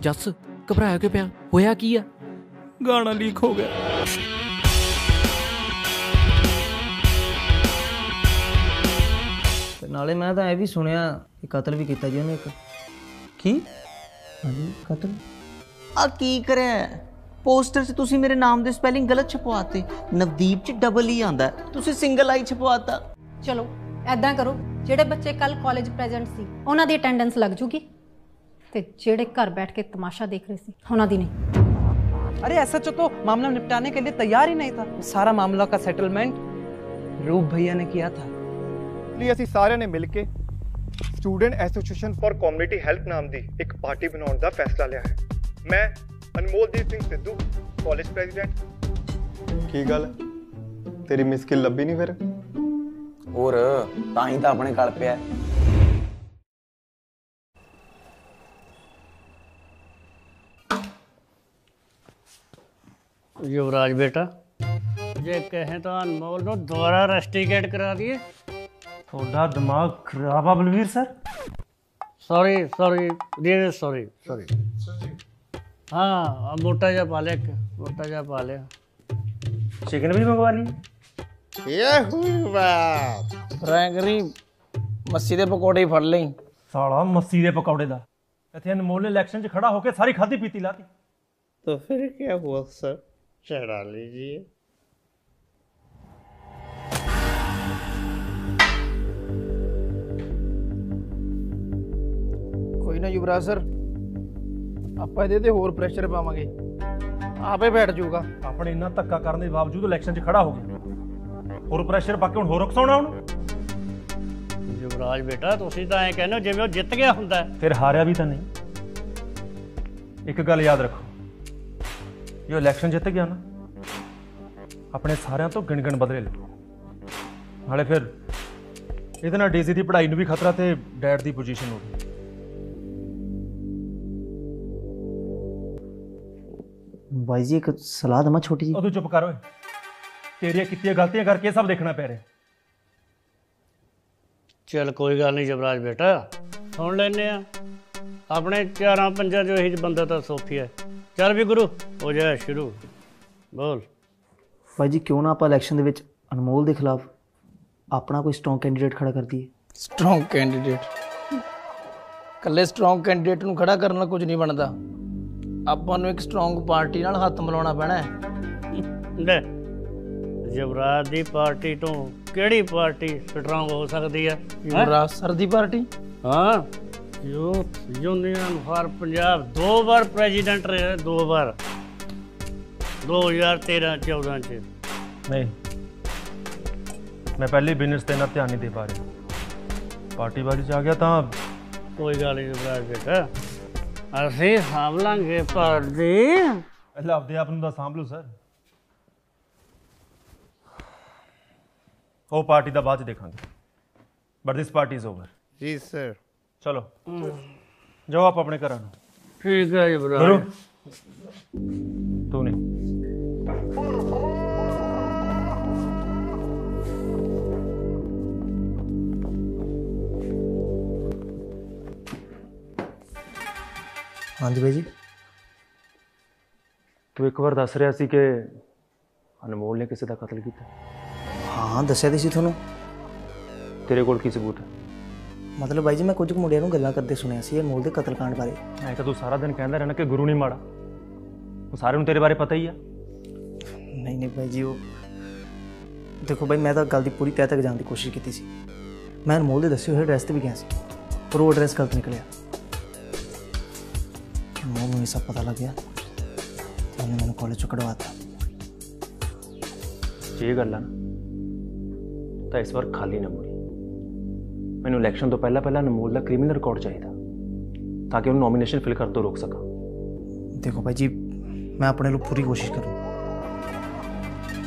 ਜੱਸ ਘਬਰਾਇਆ ਕਿਉਂ ਪਿਆ? ਹੋਇਆ ਕੀ ਆ? ਗਾਣਾ ਲੀਕ ਹੋ ਗਿਆ। ਤੇ ਨਾਲੇ ਮੈਂ ਤਾਂ ਇਹ ਵੀ ਸੁਣਿਆ ਕਿ ਕਤਲ ਵੀ ਕੀਤਾ ਜੀ ਉਹਨੇ ਇੱਕ। ਕੀ? ਹਾਂਜੀ ਕਤਲ? ਆ ਕੀ ਕਰਿਆ? ਪੋਸਟਰ 'ਚ ਤੁਸੀਂ ਮੇਰੇ ਨਾਮ ਦੇ ਸਪੈਲਿੰਗ ਗਲਤ ਛਪਵਾਤੇ। ਨਵਦੀਪ 'ਚ ਡਬਲ ਹੀ ਆਂਦਾ। ਤੁਸੀਂ ਸਿੰਗਲ ਆਈ ਛਪਵਾਤਾ। ਚਲੋ ਐਦਾਂ ਕਰੋ ਜਿਹੜੇ ਬੱਚੇ ਕੱਲ ਕਾਲਜ ਪ੍ਰੈਜ਼ੈਂਟ ਸੀ ਉਹਨਾਂ ਦੀ ਅਟੈਂਡੈਂਸ ਲੱਗ ਜੂਗੀ। ਤੇ ਜਿਹੜੇ ਘਰ ਬੈਠ ਕੇ ਤਮਾਸ਼ਾ ਦੇਖ ਰਹੇ ਸੀ ਉਹਨਾਂ ਦੀ ਨਹੀਂ अरे एस तो मामला निपटाने के लिए तैयार ही नहीं था सारा मामला का सेटलमेंट रूप भैया ने किया था ਲਈ ਅਸੀਂ ਸਾਰਿਆਂ ਨੇ ਮਿਲ ਕੇ student association for community help ਨਾਮ ਦੀ ਇੱਕ ਪਾਰਟੀ ਬਣਾਉਣ ਦਾ ਫੈਸਲਾ ਲਿਆ ਹੈ ਮੈਂ ਅਨਮੋਲਜੀਤ ਸਿੰਘ ਸਿੱਧੂ ਕਾਲਜ ਪ੍ਰੈਜ਼ੀਡੈਂਟ ਕੀ ਗੱਲ ਤੇਰੀ ਮਿਸਕਿਲ ਲੱਭੀ ਨਹੀਂ ਫਿਰ ਹੋਰ ਤਾਂ ਹੀ ਤਾਂ ਆਪਣੇ ਗਲ ਪਿਆ युवराज बेटा ਜੇ ਕਹੇ ਤਾਂ ਅਨਮੋਲ ਨੂੰ ਦੁਬਾਰਾ ਰੈਸਟੀਕੇਟ ਕਰਾ ਦਈਏ ਤੁਹਾਡਾ ਦਿਮਾਗ ਖਰਾਬ ਆ Balvir sir sorry sorry really sorry sorry ਹਾਂ ਆਹ ਮੋਟਾ ਜਿਹਾ ਪਾ ਲਿਆ ਇੱਕ ਮੋਟਾ ਜਿਹਾ ਪਾ ਲਿਆ ਚਿਕਨ ਵੀ ਮੰਗਵਾ ਲਈ ਫਰੈਂਕਲੀ ਮੱਸੀ ਦੇ ਪਕੌੜੇ ਹੀ ਫੜ ਲਈ ਸਾਲਾ ਮੱਸੀ ਦੇ ਪਕੌੜੇ ਦਾ ਇੱਥੇ ਅਨਮੋਲ ਨੇ ਇਲੈਕਸ਼ਨ 'ਚ ਖੜਾ ਹੋ ਕੇ ਸਾਰੀ ਖਾਦੀ ਪੀਤੀ ਲਾਤੀ तो फिर क्या हुआ सर चढ़ा लीजिए ਕੋਈ ਨਾ ਯੁਵਰਾਜ ਸਰ ਆਪਾਂ ਇਹਦੇ ਤੇ ਹੋਰ ਪ੍ਰੈਸ਼ਰ ਪਾਵਾਂਗੇ ਆਪੇ ਬੈਠ ਜਾਊਗਾ ਆਪਣੇ ਇੰਨਾ ਧੱਕਾ ਕਰਨ ਦੇ ਬਾਵਜੂਦ ਇਲੈਕਸ਼ਨ 'ਚ ਖੜਾ ਹੋ ਗਿਆ ਹੋਰ ਪ੍ਰੈਸ਼ਰ ਪਾ ਕੇ ਹੁਣ ਹੋਰ ਉਕਸਾਉਣਾ ਉਹਨੂੰ ਯੁਵਰਾਜ ਬੇਟਾ ਤੁਸੀਂ ਤਾਂ ਐਂ ਕਹਿੰਦੇ ਹੋ ਜਿਵੇਂ ਉਹ ਜਿੱਤ ਗਿਆ ਹੁੰਦਾ ਹੈ। ਫਿਰ ਹਾਰਿਆ ਵੀ ਤਾਂ ਨਹੀਂ ਇੱਕ ਗੱਲ ਯਾਦ ਰੱਖੋ ਜੋ ਇਲੈਕਸ਼ਨ ਜਿੱਤ ਗਿਆ ਨਾ ਆਪਣੇ ਸਾਰਿਆਂ ਤੋਂ ਗਿਣ ਗਿਣ ਬਦਲੇ ਲਓ ਨਾਲੇ ਫਿਰ ਇਹਦੇ ਨਾਲ ਡੀਜ਼ੀ ਦੀ ਪੜ੍ਹਾਈ ਨੂੰ ਵੀ ਖਤਰਾ ਤੇ ਡੈਡ ਦੀ ਪੋਜੀਸ਼ਨ ਹੋ ਗਈ ਬਾਈ ਜੀ ਇੱਕ ਸਲਾਹ ਦਮਾ ਛੋਟੀ ਜੀ ਉਹ ਤੂੰ ਚੁੱਪ ਕਰ ਓਏ। ਤੇਰੀਆਂ ਕੀਤੀਆਂ ਗਲਤੀਆਂ ਕਰਕੇ ਇਹ ਸਭ ਦੇਖਣਾ ਪੈ ਰਿਹਾ। ਚੱਲ ਕੋਈ ਗੱਲ ਨਹੀਂ ਯੁਵਰਾਜ ਬੇਟਾ ਸੁਣ ਲੈਨੇ ਆ। ਆਪਣੇ ਚਾਰਾਂ ਪੰਜਾਂ ਚੋਂ ਇਹੀ ਬੰਦਾ ਤਾਂ ਸੋਫੀ ਹੈ ਚੱਲ ਵੀ ਗੁਰੂ ਹੋ ਜਾ ਸ਼ੁਰੂ। ਬੋਲ। ਬਾਈ ਜੀ ਕਿਉਂ ਨਾ ਆਪਾਂ ਇਲੈਕਸ਼ਨ ਦੇ ਵਿੱਚ ਅਨਮੋਲ ਦੇ ਖਿਲਾਫ ਆਪਣਾ ਕੋਈ ਸਟਰੋਂਗ ਕੈਂਡੀਡੇਟ ਖੜਾ ਕਰ ਦਈਏ? ਸਟਰੋਂਗ ਕੈਂਡੀਡੇਟ ਕੱਲੇ ਸਟਰੋਂਗ ਕੈਂਡੀਡੇਟ ਨੂੰ ਖੜਾ ਕਰਨ ਨਾਲ ਕੁਝ ਨਹੀਂ ਬਣਦਾ। ਆਪਾਂ ਨੂੰ ਇੱਕ ਸਟਰੋਂਗ ਪਾਰਟੀ ਨਾਲ ਹੱਥ ਮਿਲਾਉਣਾ ਪੈਣਾ ਹੈ। ਲੈ ਯੁਵਰਾਜ ਦੀ ਪਾਰਟੀ ਤੋਂ ਕਿਹੜੀ ਪਾਰਟੀ ਸਟਰੋਂਗ ਹੋ ਸਕਦੀ ਹੈ? ਹੈਂ? ਯੁਵਰਾਜ ਸਰ ਦੀ ਪਾਰਟੀ? ਹਾਂ। ਯੂ ਯੂਨੀਅਨ ਫਾਰ ਪੰਜਾਬ ਦੋ ਵਾਰ ਪ੍ਰੈਜ਼ੀਡੈਂਟ ਰਹੇ ਦੋ ਵਾਰ। 2013 14 ਚ। ਨਹੀਂ। ਮੈਂ ਪਹਿਲੇ ਬਿਜ਼ਨਸ ਤੇ ਨਾ ਧਿਆਨ ਨਹੀਂ ਦੇ ਪਾ ਰਿਹਾ। ਪਾਰਟੀ ਵਾਲੀ ਚ ਆ ਗਿਆ ਤਾਂ ਕੋਈ ਗੱਲ ਨਹੀਂ ਬਰਾਜ ਬੇਟਾ। ਅਸੀਂ ਸਾਂਭਲਾਂਗੇ ਪਰਦੀ ਅੱਲਾ ਆਪਦੇ ਆਪ ਨੂੰ ਤਾਂ ਸਾਂਭ ਲਓ ਸਰ। ਉਹ ਪਾਰਟੀ ਦਾ ਬਾਅਦ ਚ ਦੇਖਾਂਗੇ। But this party is over ਜੀ ਸਰ ਚਲੋ। ਜਾਓ ਆਪ ਆਪਣੇ ਘਰਾਂ ਨੂੰ। ਠੀਕ ਹੈ ਯੁਵਰਾਜ ਗੁਰੂ। ਤੂੰ ਨਹੀਂ। ਹਾਂਜੀ ਬਾਈ ਜੀ। ਤੂੰ ਇੱਕ ਵਾਰ ਦੱਸ ਰਿਹਾ ਸੀ ਕਿ ਅਨਮੋਲ ਨੇ ਕਿਸੇ ਦਾ ਕਤਲ ਕੀਤਾ? ਹਾਂ ਦੱਸਿਆ ਤੇ ਸੀ ਤੁਹਾਨੂੰ। ਤੇਰੇ ਕੋਲ ਕੀ ਸਬੂਤ ਹੈ? ਮਤਲਬ ਬਾਈ ਜੀ ਮੈਂ ਕੁਝ ਕੁ ਮੁੰਡਿਆਂ ਨੂੰ ਗੱਲਾਂ ਕਰਦੇ ਸੁਣਿਆ ਸੀ ਅਨਮੋਲ ਦੇ ਕਤਲकांड ਬਾਰੇ। ਮੈਂ ਤਾਂ ਤੂੰ ਸਾਰਾ ਦਿਨ ਕਹਿੰਦਾ ਰਹਿਣਾ ਕਿ ਗੁਰੂ ਨਹੀਂ ਮਾੜਾ। ਉਹ ਸਾਰਿਆਂ ਨੂੰ ਤੇਰੇ ਬਾਰੇ ਪਤਾ ਹੀ ਆ। ਨਹੀਂ ਨਹੀਂ ਬਾਈ ਜੀ ਉਹ ਦੇਖੋ ਬਾਈ ਮੈਂ ਤਾਂ ਗੱਲ ਦੀ ਪੂਰੀ ਤਹਿ ਤੱਕ ਜਾਣ ਦੀ ਕੋਸ਼ਿਸ਼ ਕੀਤੀ ਸੀ। ਮੈਂ ਅਨਮੋਲ ਦੇ ਦੱਸੇ ਹੋਏ ਐਡਰੈਸ ਤੇ ਵੀ ਗਿਆ ਸੀ ਪਰ ਉਹ ਐਡਰੈਸ ਗਲਤ ਨਿਕਲਿਆ। ਅਨਮੋਲ ਨੂੰ ਇਹ ਸਭ ਪਤਾ ਲੱਗ ਗਿਆ ਤੇ ਉਹਨੇ ਮੈਨੂੰ ਕਾਲਜ ਚੋਂ ਕਢਵਾਤਾ ਇਹ ਗੱਲ ਤਾਂ ਇਸ ਵਾਰ ਖਾਲੀ ਨਾ ਮੁੜੀ ਮੈਨੂੰ ਇਲੈਕਸ਼ਨ ਤੋਂ ਪਹਿਲਾਂ ਪਹਿਲਾਂ ਅਨਮੋਲ ਦਾ ਕ੍ਰਿਮੀਨਲ ਰਿਕਾਰਡ ਚਾਹੀਦਾ ਤਾਂ ਕਿ ਉਹਨੂੰ ਨੋਮੀਨੇਸ਼ਨ ਫਿਲ ਕਰਨ ਤੋਂ ਰੋਕ ਸਕਾਂ। ਦੇਖੋ ਭਾਈ ਜੀ ਮੈਂ ਆਪਣੇ ਲਈ ਪੂਰੀ ਕੋਸ਼ਿਸ਼ ਕਰੂੰ।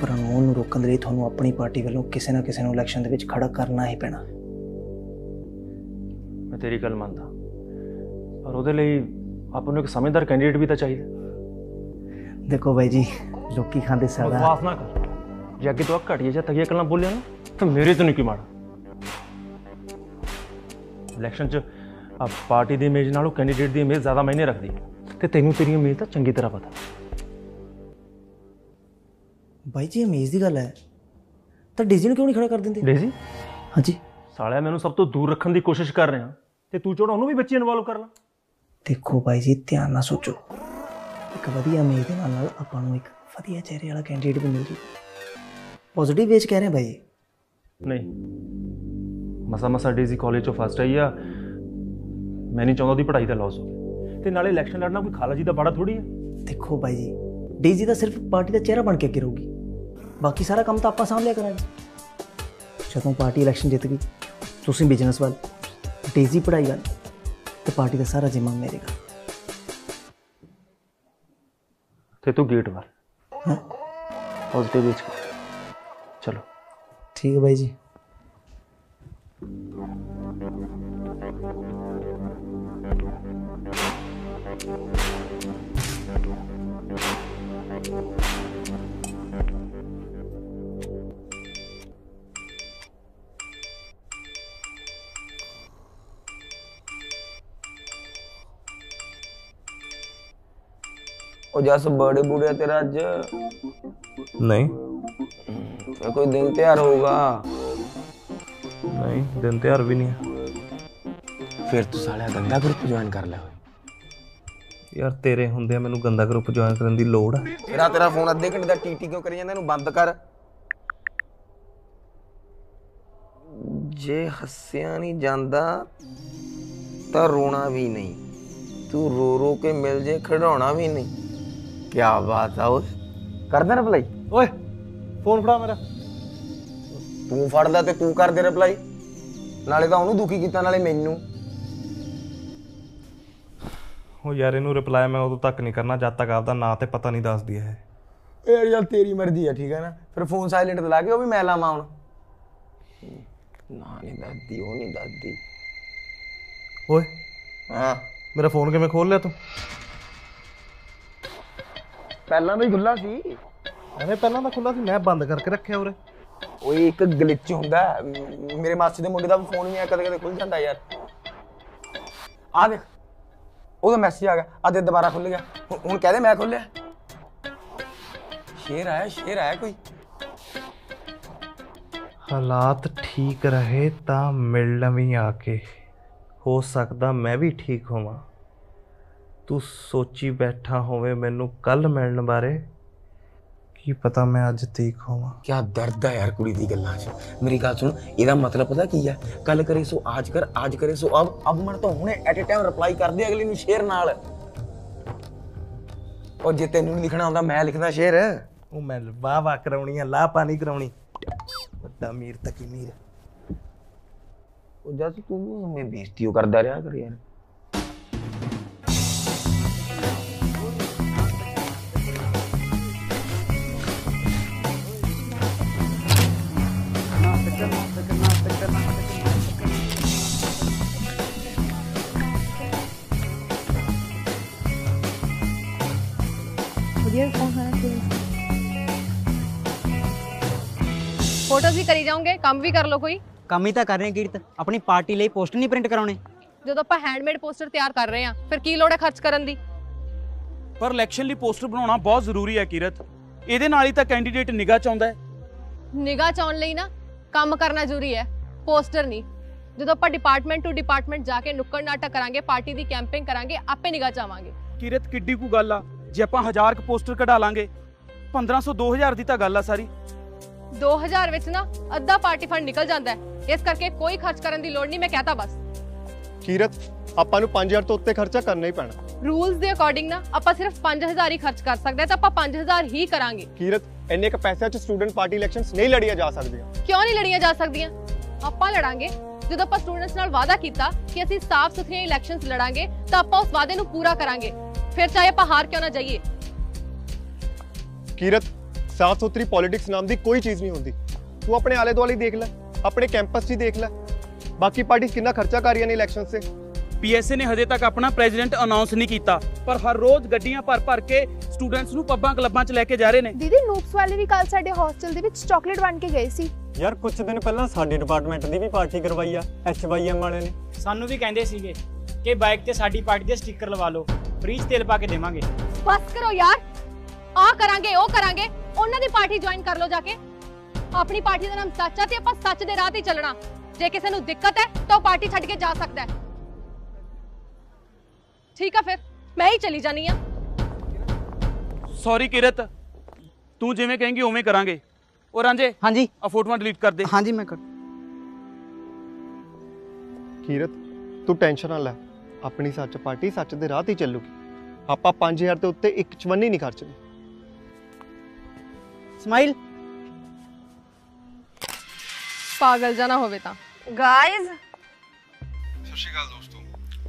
ਪਰ ਅਨਮੋਲ ਨੂੰ ਰੋਕਣ ਲਈ ਤੁਹਾਨੂੰ ਆਪਣੀ ਪਾਰਟੀ ਵੱਲੋਂ ਕਿਸੇ ਨਾ ਕਿਸੇ ਨੂੰ ਇਲੈਕਸ਼ਨ ਦੇ ਵਿੱਚ ਖੜਾ ਕਰਨਾ ਹੀ ਪੈਣਾ। ਮੈਂ ਤੇਰੀ ਗੱਲ ਮੰਨਦਾ। ਪਰ ਉਹਦੇ ਲਈ ਆਪਾਂ ਨੂੰ ਇੱਕ ਸਮਝਦਾਰ ਕੈਂਡੀਡੇਟ ਵੀ ਤਾਂ ਚਾਹੀਦਾ। ਦੇਖੋ ਭਾਈ ਜੀ ਲੋਕੀ ਖਾਂਦੇ ਬਕਵਾਸ ਨਾ ਕਰ। ਜੇ ਅੱਗੇ ਤੋਂ ਘਟੀਏ ਜਾਂ ਤਗੀਆਂ ਗੱਲਾਂ ਬੋਲਿਆ ਨਾ ਤਾਂ ਮੇਰੇ ਤੋਂ ਨਹੀਂ ਕੀ ਮਾੜਾ। ਇਲੈਕਸ਼ਨ 'ਚ ਆ ਪਾਰਟੀ ਦੀ ਇਮੇਜ ਨਾਲੋਂ ਕੈਂਡੀਡੇਟ ਦੀ ਇਮੇਜ ਜ਼ਿਆਦਾ ਮਾਇਨੇ ਰੱਖਦੀ ਹੈ। ਤੇ ਤੈਨੂੰ ਤੇਰੀ ਉਮੀਦ ਤਾਂ ਚੰਗੀ ਤਰ੍ਹਾਂ ਪਤਾ। ਬਾਈ ਜੀ ਅਮੇਜ਼ ਦੀ ਗੱਲ ਹੈ। ਤਾਂ ਡੀਜ਼ੀ ਨੂੰ ਕਿਉਂ ਨਹੀਂ ਖੜਾ ਕਰ ਦਿੰਦੇ? ਡੇਜ਼ੀ ਹਾਂਜੀ। ਸਾਲਿਆ ਮੈਨੂੰ ਸਭ ਤੋਂ ਦੂਰ ਰੱਖਣ ਦੀ ਕੋਸ਼ਿਸ਼ ਕਰ ਰਿਹਾ। ਤੇ ਤੂੰ ਚਾਹਣਾ ਉਹਨੂੰ ਵੀ ਵਿੱਚ ਇਨਵੋਲਵ ਕਰ ਲਾ। ਦੇਖੋ ਬਾਈ ਜੀ ਧਿਆਨ ਨਾਲ ਸੋਚੋ। ਇੱਕ ਵਧੀਆ ਉਮੀਦ ਦੇ ਨਾਲ ਨਾਲ ਆਪਾਂ ਨੂੰ ਇੱਕ ਵਧੀਆ ਚਿਹਰੇ ਵਾਲਾ ਕੈਂਡੀਡੇਟ ਵੀ ਮਿਲ ਜੂ। ਪੋਜ਼ਿਟਿਵ ਵੇਚ ਕਹਿ ਰਹੇ ਬਾਈ। ਨਹੀਂ। ਮਸਾ ਮਸਾ ਡੇਜ਼ੀ ਕਾਲਜ ਚੋਂ ਫਸਟ ਆਈ ਆ। ਮੈਂ ਨਹੀਂ ਚਾਹੁੰਦਾ ਉਹਦੀ ਪੜ੍ਹਾਈ ਦਾ ਲਾਸ ਹੋਵੇ। ਤੇ ਨਾਲੇ ਇਲੈਕਸ਼ਨ ਲੜਨਾ ਕੋਈ ਖਾਲਾ ਜੀ ਦਾ ਬਾੜਾ ਥੋੜੀ ਹੈ ਦੇਖੋ ਬਾਈ ਜੀ ਡੀਜੀ ਤਾਂ ਸਿਰਫ ਪਾਰਟੀ ਦਾ ਚਿਹਰਾ ਬਣ ਕੇ ਅੱਗੇ ਰਹੂਗੀ। ਬਾਕੀ ਸਾਰਾ ਕੰਮ ਤਾਂ ਆਪਾਂ ਸਾਂਭ ਲਿਆ ਕਰਾਂਗੇ। ਜਦੋਂ ਪਾਰਟੀ ਇਲੈਕਸ਼ਨ ਜਿੱਤ ਗਈ ਤੁਸੀਂ ਬਿਜ਼ਨਸ ਵੱਲ ਡੀਜੀ ਪੜ੍ਹਾਈ ਵੱਲ ਤੇ ਪਾਰਟੀ ਦਾ ਸਾਰਾ ਜ਼ਿੰਮਾ ਮੇਰੇ ਕੋਲ ਤੇ ਤੂੰ ਗੇਟ ਵੱਲ। ਹਾਂ? ਪੋਜ਼ਿਟਿਵ ਵਿੱਚ ਚਲੋ। ਠੀਕ ਹੈ ਬਾਈ ਜੀ। ਉਹ ਜਸ ਬਰਥਡੇ ਬੂੜਿਆ ਤੇਰਾ ਅੱਜ ਨਹੀਂ ਫਿਰ ਕੋਈ ਦਿਨ ਤਿਉਹਾਰ ਹੋਊਗਾ ਨਹੀਂ ਦਿਨ ਤਿਉਹਾਰ ਵੀ ਨਹੀਂ ਹੈ ਫਿਰ ਤੂੰ ਸਾਲਿਆ ਗੰਦਾ ਗਰੁੱਪ ਜੁਆਇਨ ਕਰ ਲੈ ਯਾਰ ਤੇਰੇ ਹੁੰਦਿਆਂ ਮੈਨੂੰ ਗੰਦਾ ਗਰੁੱਪ ਜੁਆਇਨ ਕਰਨ ਦੀ ਲੋੜ ਆ। ਤੇਰਾ ਤੇਰਾ ਫੋਨ ਅੱਧੇ ਘੰਟੇ ਦਾ ਟੀਟੀ ਕਿਉਂ ਕਰੀ ਜਾਂਦਾ ਇਹਨੂੰ ਬੰਦ ਕਰ। ਜੇ ਹੱਸਿਆ ਨਹੀਂ ਜਾਂਦਾ ਤਾਂ ਰੋਣਾ ਵੀ ਨਹੀਂ। ਤੂੰ ਰੋ ਰੋ ਕੇ ਮਿਲ ਜੇ ਖਿਡਾਉਣਾ ਵੀ ਨਹੀਂ। ਕੀ ਬਾਤ ਆ ਓਏ। ਕਰਦਾ ਰਿਪਲਾਈ ਓਏ ਫੋਨ ਫੜਾ ਮੇਰਾ। ਤੂੰ ਫੜਦਾ ਤੇ ਤੂੰ ਕਰਦੇ ਰਿਪਲਾਈ ਨਾਲੇ ਤਾਂ ਉਹਨੂੰ ਦੁਖੀ ਕੀਤਾ ਨਾਲੇ ਮੈਨੂੰ। ਉਹ ਯਾਰ ਇਹਨੂੰ ਰਿਪਲਾਈ ਮੈਂ ਉਦੋਂ ਤੱਕ ਨਹੀਂ ਕਰਨਾ ਜਦ ਤੱਕ ਆਪਦਾ ਨਾਂ ਤੇ ਪਤਾ ਨਹੀਂ ਦੱਸਦੀ ਹੈ ਯਾਰ ਯਾਰ ਤੇਰੀ ਮਰਜ਼ੀ ਆ ਠੀਕ ਹੈ ਨਾ? ਫਿਰ ਫੋਨ ਸਾਇਲੈਂਟ ਤੇ ਲਾ ਕੇ ਉਹ ਵੀ ਮੈਂ ਲਾਵਾਂ ਹੁਣ। ਨਾ ਨਹੀਂ ਦਾਦੀ ਉਹ ਨਹੀਂ ਦਾਦੀ ਓਏ। ਹਾਂ। ਮੇਰਾ ਫੋਨ ਕਿਵੇਂ ਖੋਲ ਲਿਆ ਤੂੰ? ਪਹਿਲਾਂ ਵੀ ਖੁੱਲਾ ਸੀ। ਐਵੇਂ ਪਹਿਲਾਂ ਤਾਂ ਖੁੱਲਾ ਸੀ ਮੈਂ ਬੰਦ ਕਰਕੇ ਰੱਖਿਆ ਉਰੇ। ਓਏ ਇੱਕ ਗਲਿਚ ਹੁੰਦਾ। ਮੇਰੇ ਮਾਸੀ ਦੇ ਮੁੰਡੇ ਦਾ ਫੋਨ ਵੀ ਆ ਕਦੇ ਕਦੇ ਖੁੱਲ ਜਾਂਦਾ ਯਾਰ। ਆ ਦੇਖ, ਉਹਦਾ ਮੈਸੇਜ ਆ ਗਿਆ। ਆ ਦੇ ਦੁਬਾਰਾ ਖੁੱਲ ਗਿਆ। ਹੁਣ ਕਹਦੇ ਮੈਂ ਖੋਲਿਆ ਸ਼ੇਰ ਆਇਆ ਸ਼ੇਰ ਆਇਆ ਕੋਈ? ਹਾਲਾਤ ਠੀਕ ਰਹੇ ਤਾਂ ਮਿਲ ਲਵੀਂ ਆ ਕੇ। ਹੋ ਸਕਦਾ ਮੈਂ ਵੀ ਠੀਕ ਹੋਵਾਂ। ਤੂੰ ਸੋਚੀ ਬੈਠਾ ਹੋਵੇ ਮੈਨੂੰ ਕੱਲ ਮਿਲਣ ਬਾਰੇ। ਕੀ ਪਤਾ ਮੈਂ ਅੱਜ ਠੀਕ ਹੋਵਾਂ। ਕਿਆ ਦਰਦ ਹੈ ਯਾਰ ਕੁੜੀ ਦੀ ਗੱਲਾਂ 'ਚ। ਮੇਰੀ ਗੱਲ ਸੁਣ ਇਹਦਾ ਮਤਲਬ ਪਤਾ ਕੀ ਹੈ ਕੱਲ ਕਰੇ ਸੋ ਆਜ ਕਰ ਆਜ ਕਰੇ ਸੋ। ਅਬ ਅਬ ਮਨ ਤਾਂ ਹੁਣੇ ਐਟ ਅ ਟਾਈਮ ਰਿਪਲਾਈ ਕਰ ਦੇ ਅਗਲੀ ਨੂੰ ਸ਼ੇਰ ਨਾਲ। ਉਹ ਜੇ ਤੈਨੂੰ ਨਹੀਂ ਲਿਖਣਾ ਆਉਂਦਾ ਮੈਂ ਲਿਖਦਾ ਸ਼ੇਰ। ਉਹ ਮੈਂ ਵਾਹ ਵਾਹ ਕਰਾਉਣੀ ਆ ਲਾਹ ਪਾਣੀ ਕਰਾਉਣੀ। ਵੱਡਾ ਮੀਰ ਤਕੀ ਮੀਰ ਉਹ ਜਦ ਤੂੰ ਮੈਂ ਬੇਇੱਜ਼ਤੀ ਕਰਦਾ ਰਿਹਾ ਕਰ ਯਾਰ। ਫੋਟੋਜ਼ ਵੀ ਕਰੀ ਜਾਓਗੇ? ਕੰਮ ਵੀ ਕਰ ਲਓ ਕੋਈ? ਕੰਮ ਹੀ ਤਾਂ ਕਰ ਰਹੇ ਹਾਂ ਕੀਰਤ। ਆਪਣੀ ਪਾਰਟੀ ਲਈ ਪੋਸਟਰ ਨਹੀਂ ਪ੍ਰਿੰਟ ਕਰਾਉਣੇ। ਜਦੋਂ ਆਪਾਂ ਹੈਂਡਮੇਡ ਪੋਸਟਰ ਤਿਆਰ ਕਰ ਰਹੇ ਹਾਂ ਫਿਰ ਕੀ ਲੋੜ ਹੈ ਖਰਚ ਕਰਨ ਦੀ? ਪਰ ਇਲੈਕਸ਼ਨ ਲਈ ਪੋਸਟਰ ਬਣਾਉਣਾ ਬਹੁਤ ਜ਼ਰੂਰੀ ਹੈ ਕੀਰਤ। ਇਹਦੇ ਨਾਲ ਹੀ ਤਾਂ ਕੈਂਡੀਡੇਟ ਨਿਗਾਹ ਚ ਆਉਂਦਾ ਹੈ। ਨਿਗਾਹ ਚਾਉਣ ਲਈ ਨਾ ਕੰਮ ਕਰਨਾ ਜ਼ਰੂਰੀ ਹੈ ਪੋਸਟਰ ਨਹੀਂ। ਜਦੋਂ ਆਪਾਂ ਡਿਪਾਰਟਮੈਂਟ ਟੂ ਡਿਪਾਰਟਮੈਂਟ ਜਾ ਕੇ ਨੁੱਕੜ ਨਾਟਕ ਕਰਾਂਗੇ ਪਾਰਟੀ ਦੀ ਕੈਂਪੇਨ ਕਰਾਂਗੇ ਆਪੇ ਨਿਗਾਹ ਚਾਵਾਂਗੇ ਕੀਰਤ ਕਿੱਡੀ ਕੁ ਗੱਲ ਆ। ਜੇ ਆਪਾਂ ਹਜ਼ਾਰ ਕੁ ਪੋਸਟਰ ਕਢਾ ਲਾਂਗੇ 1500 2000 ਦੀ ਤਾਂ ਗੱਲ ਆ ਸਾਰੀ। 2000 ਵਿੱਚ ਨਾ ਅੱਧਾ ਪਾਰਟੀ ਫੰਡ ਨਿਕਲ ਜਾਂਦਾ ਹੈ। ਇਸ ਕਰਕੇ ਕੋਈ ਖਰਚ ਕਰਨ ਦੀ ਲੋੜ ਨਹੀਂ ਮੈਂ ਕਹਤਾ ਬਸ। ਕੀਰਤ ਆਪਾਂ ਨੂੰ 5000 ਤੋਂ ਉੱਤੇ ਖਰਚਾ ਕਰਨਾ ਹੀ ਪੈਣਾ। ਰੂਲਸ ਦੇ ਅਕੋਰਡਿੰਗ ਨਾ ਆਪਾਂ ਸਿਰਫ 5000 ਹੀ ਖਰਚ ਕਰ ਸਕਦੇ ਹਾਂ ਤਾਂ ਆਪਾਂ 5000 ਹੀ ਕਰਾਂਗੇ। ਕੀਰਤ ਇੰਨੇ ਕ ਪੈਸਿਆਂ 'ਚ ਸਟੂਡੈਂਟ ਪਾਰਟੀ ਇਲੈਕਸ਼ਨਸ ਨਹੀਂ ਲੜੀਆਂ ਜਾ ਸਕਦੀਆਂ। ਕਿਉਂ ਨਹੀਂ ਲੜੀਆਂ ਜਾ ਸਕਦੀਆਂ? ਆਪਾਂ ਲੜਾਂਗੇ। ਜਦੋਂ ਆਪਾਂ ਸਟੂਡੈਂਟਸ ਨਾਲ ਵਾਅਦਾ ਕੀਤਾ ਕਿ ਅਸੀਂ ਸਾਫ਼ ਸੁਥਰੀਆਂ ਇਲੈਕਸ਼ਨਸ ਲੜਾਂਗੇ ਤਾਂ ਆਪਾਂ ਉਸ ਵਾਅਦੇ ਨੂੰ ਪੂਰਾ ਕਰਾਂਗੇ। ਫਿਰ ਚਾਹੇ ਆਪਾਂ ਹਾਰ ਕਿਉਂ ਨਾ ਜਾਈਏ ਕੀਰਤ ਸਾਫ਼ ਸੁਥਰੀ ਪੋਲਿਟਿਕਸ ਨਾਮ ਦੀ ਕੋਈ ਚੀਜ਼ ਨਹੀਂ ਹੁੰਦੀ ਤੂੰ ਆਪਣੇ ਆਲੇ ਦੁਆਲੇ ਦੇਖ ਲੈ ਆਪਣੇ ਕੈਂਪਸ 'ਚ ਹੀ ਦੇਖ ਲੈ ਬਾਕੀ ਪਾਰਟੀ ਕਿੰਨਾ ਖਰਚਾ ਕਰ ਰਹੀਆਂ ਨੇ ਇਲੈਕਸ਼ਨ 'ਤੇ ਪੀਐਸਏ ਨੇ ਹਜੇ ਤੱਕ ਆਪਣਾ ਪ੍ਰੈਜ਼ੀਡੈਂਟ ਅਨਾਉਂਸ ਨਹੀਂ ਕੀਤਾ ਪਰ ਹਰ ਰੋਜ਼ ਗੱਡੀਆਂ ਭਰ ਭਰ ਕੇ ਸਟੂਡੈਂਟਸ ਨੂੰ ਪੱਬਾਂ ਕਲੱਬਾਂ 'ਚ ਲੈ ਕੇ ਜਾ ਰਹੇ ਨੇ ਦੀਦੀ ਨੂਪਸ ਵਾਲੇ ਵੀ ਕੱਲ ਸਾਡੇ ਹੋਸਟਲ ਦੇ ਵਿੱਚ ਚਾਕਲੇਟ ਵੰਡ ਕੇ ਗਏ ਸੀ ਯਾਰ ਕੁਝ ਦਿਨ ਪਹਿਲਾਂ ਸਾਡੇ ਡਿਪਾਰਟਮੈਂਟ ਦੀ ਵੀ ਪਾਰਟੀ ਕਰਵਾਈ ਆ ਐਚਵਾਈਐਮ ਵਾਲੇ ਨੇ ਸਾਨੂੰ ਵੀ ਕਹਿੰਦੇ ਸੀਗੇ ਕਿ ਬਾਈਕ ਤੇ ਸਾਡੀ ਪਾਰਟੀ ਦੇ ਸਟicker ਲਵਾ ਲਓ ਫ੍ਰੀ ਚ ਤੇਲ ਪਾ ਕੇ ਦੇਵਾਂਗੇ। ਬਸ ਕਰੋ ਯਾਰ। ਆ ਕਰਾਂਗੇ ਉਹ ਕਰਾਂਗੇ। ਉਹਨਾਂ ਦੀ ਪਾਰਟੀ ਜੁਆਇਨ ਕਰ ਲਓ ਜਾ ਕੇ। ਆਪਣੀ ਪਾਰਟੀ ਦਾ ਨਾਮ ਸੱਚ ਆ ਤੇ ਆਪਾਂ ਸੱਚ ਦੇ ਰਾਹ ਤੇ ਚੱਲਣਾ। ਜੇ ਕਿਸੇ ਨੂੰ ਦਿੱਕਤ ਹੈ ਤਾਂ ਉਹ ਪਾਰਟੀ ਛੱਡ ਕੇ ਜਾ ਸਕਦਾ ਹੈ। ਠੀਕ ਆ ਫਿਰ ਮੈਂ ਹੀ ਚਲੀ ਜਾਨੀ ਆ ਸੌਰੀ ਕਿਰਤ ਤੂੰ ਜਿਵੇਂ ਕਹੇਂਗੀ ਉਵੇਂ ਕਰਾਂਗੇ। ਉਹ ਰਾਂਝੇ ਹਾਂਜੀ। ਆ ਫੋਟੋਆਂ ਡਿਲੀਟ ਕਰ ਦੇ। ਹਾਂਜੀ ਮੈਂ ਕਰ ਕੀਰਤ ਤੂੰ ਟੈਨਸ਼ਨ ਨਾ ਲੈ। ਆਪਣੀ ਸੱਚ ਪਾਰਟੀ ਸੱਚ ਦੇ ਰਾਹ ਤੇ ਚੱਲੂਗੀ। ਆਪਾਂ 5000 ਦੇ ਉੱਤੇ ਇੱਕ ਚਵੰਨੀ ਨਹੀਂ ਖਰਚਣੀ। ਸਮਾਈਲ। ਪਾਗਲ ਜਾਣਾ ਹੋਵੇ ਤਾਂ। ਗਾਇਜ਼ ਸਤਿ ਸ਼੍ਰੀ ਅਕਾਲ ਦੋਸਤੋ।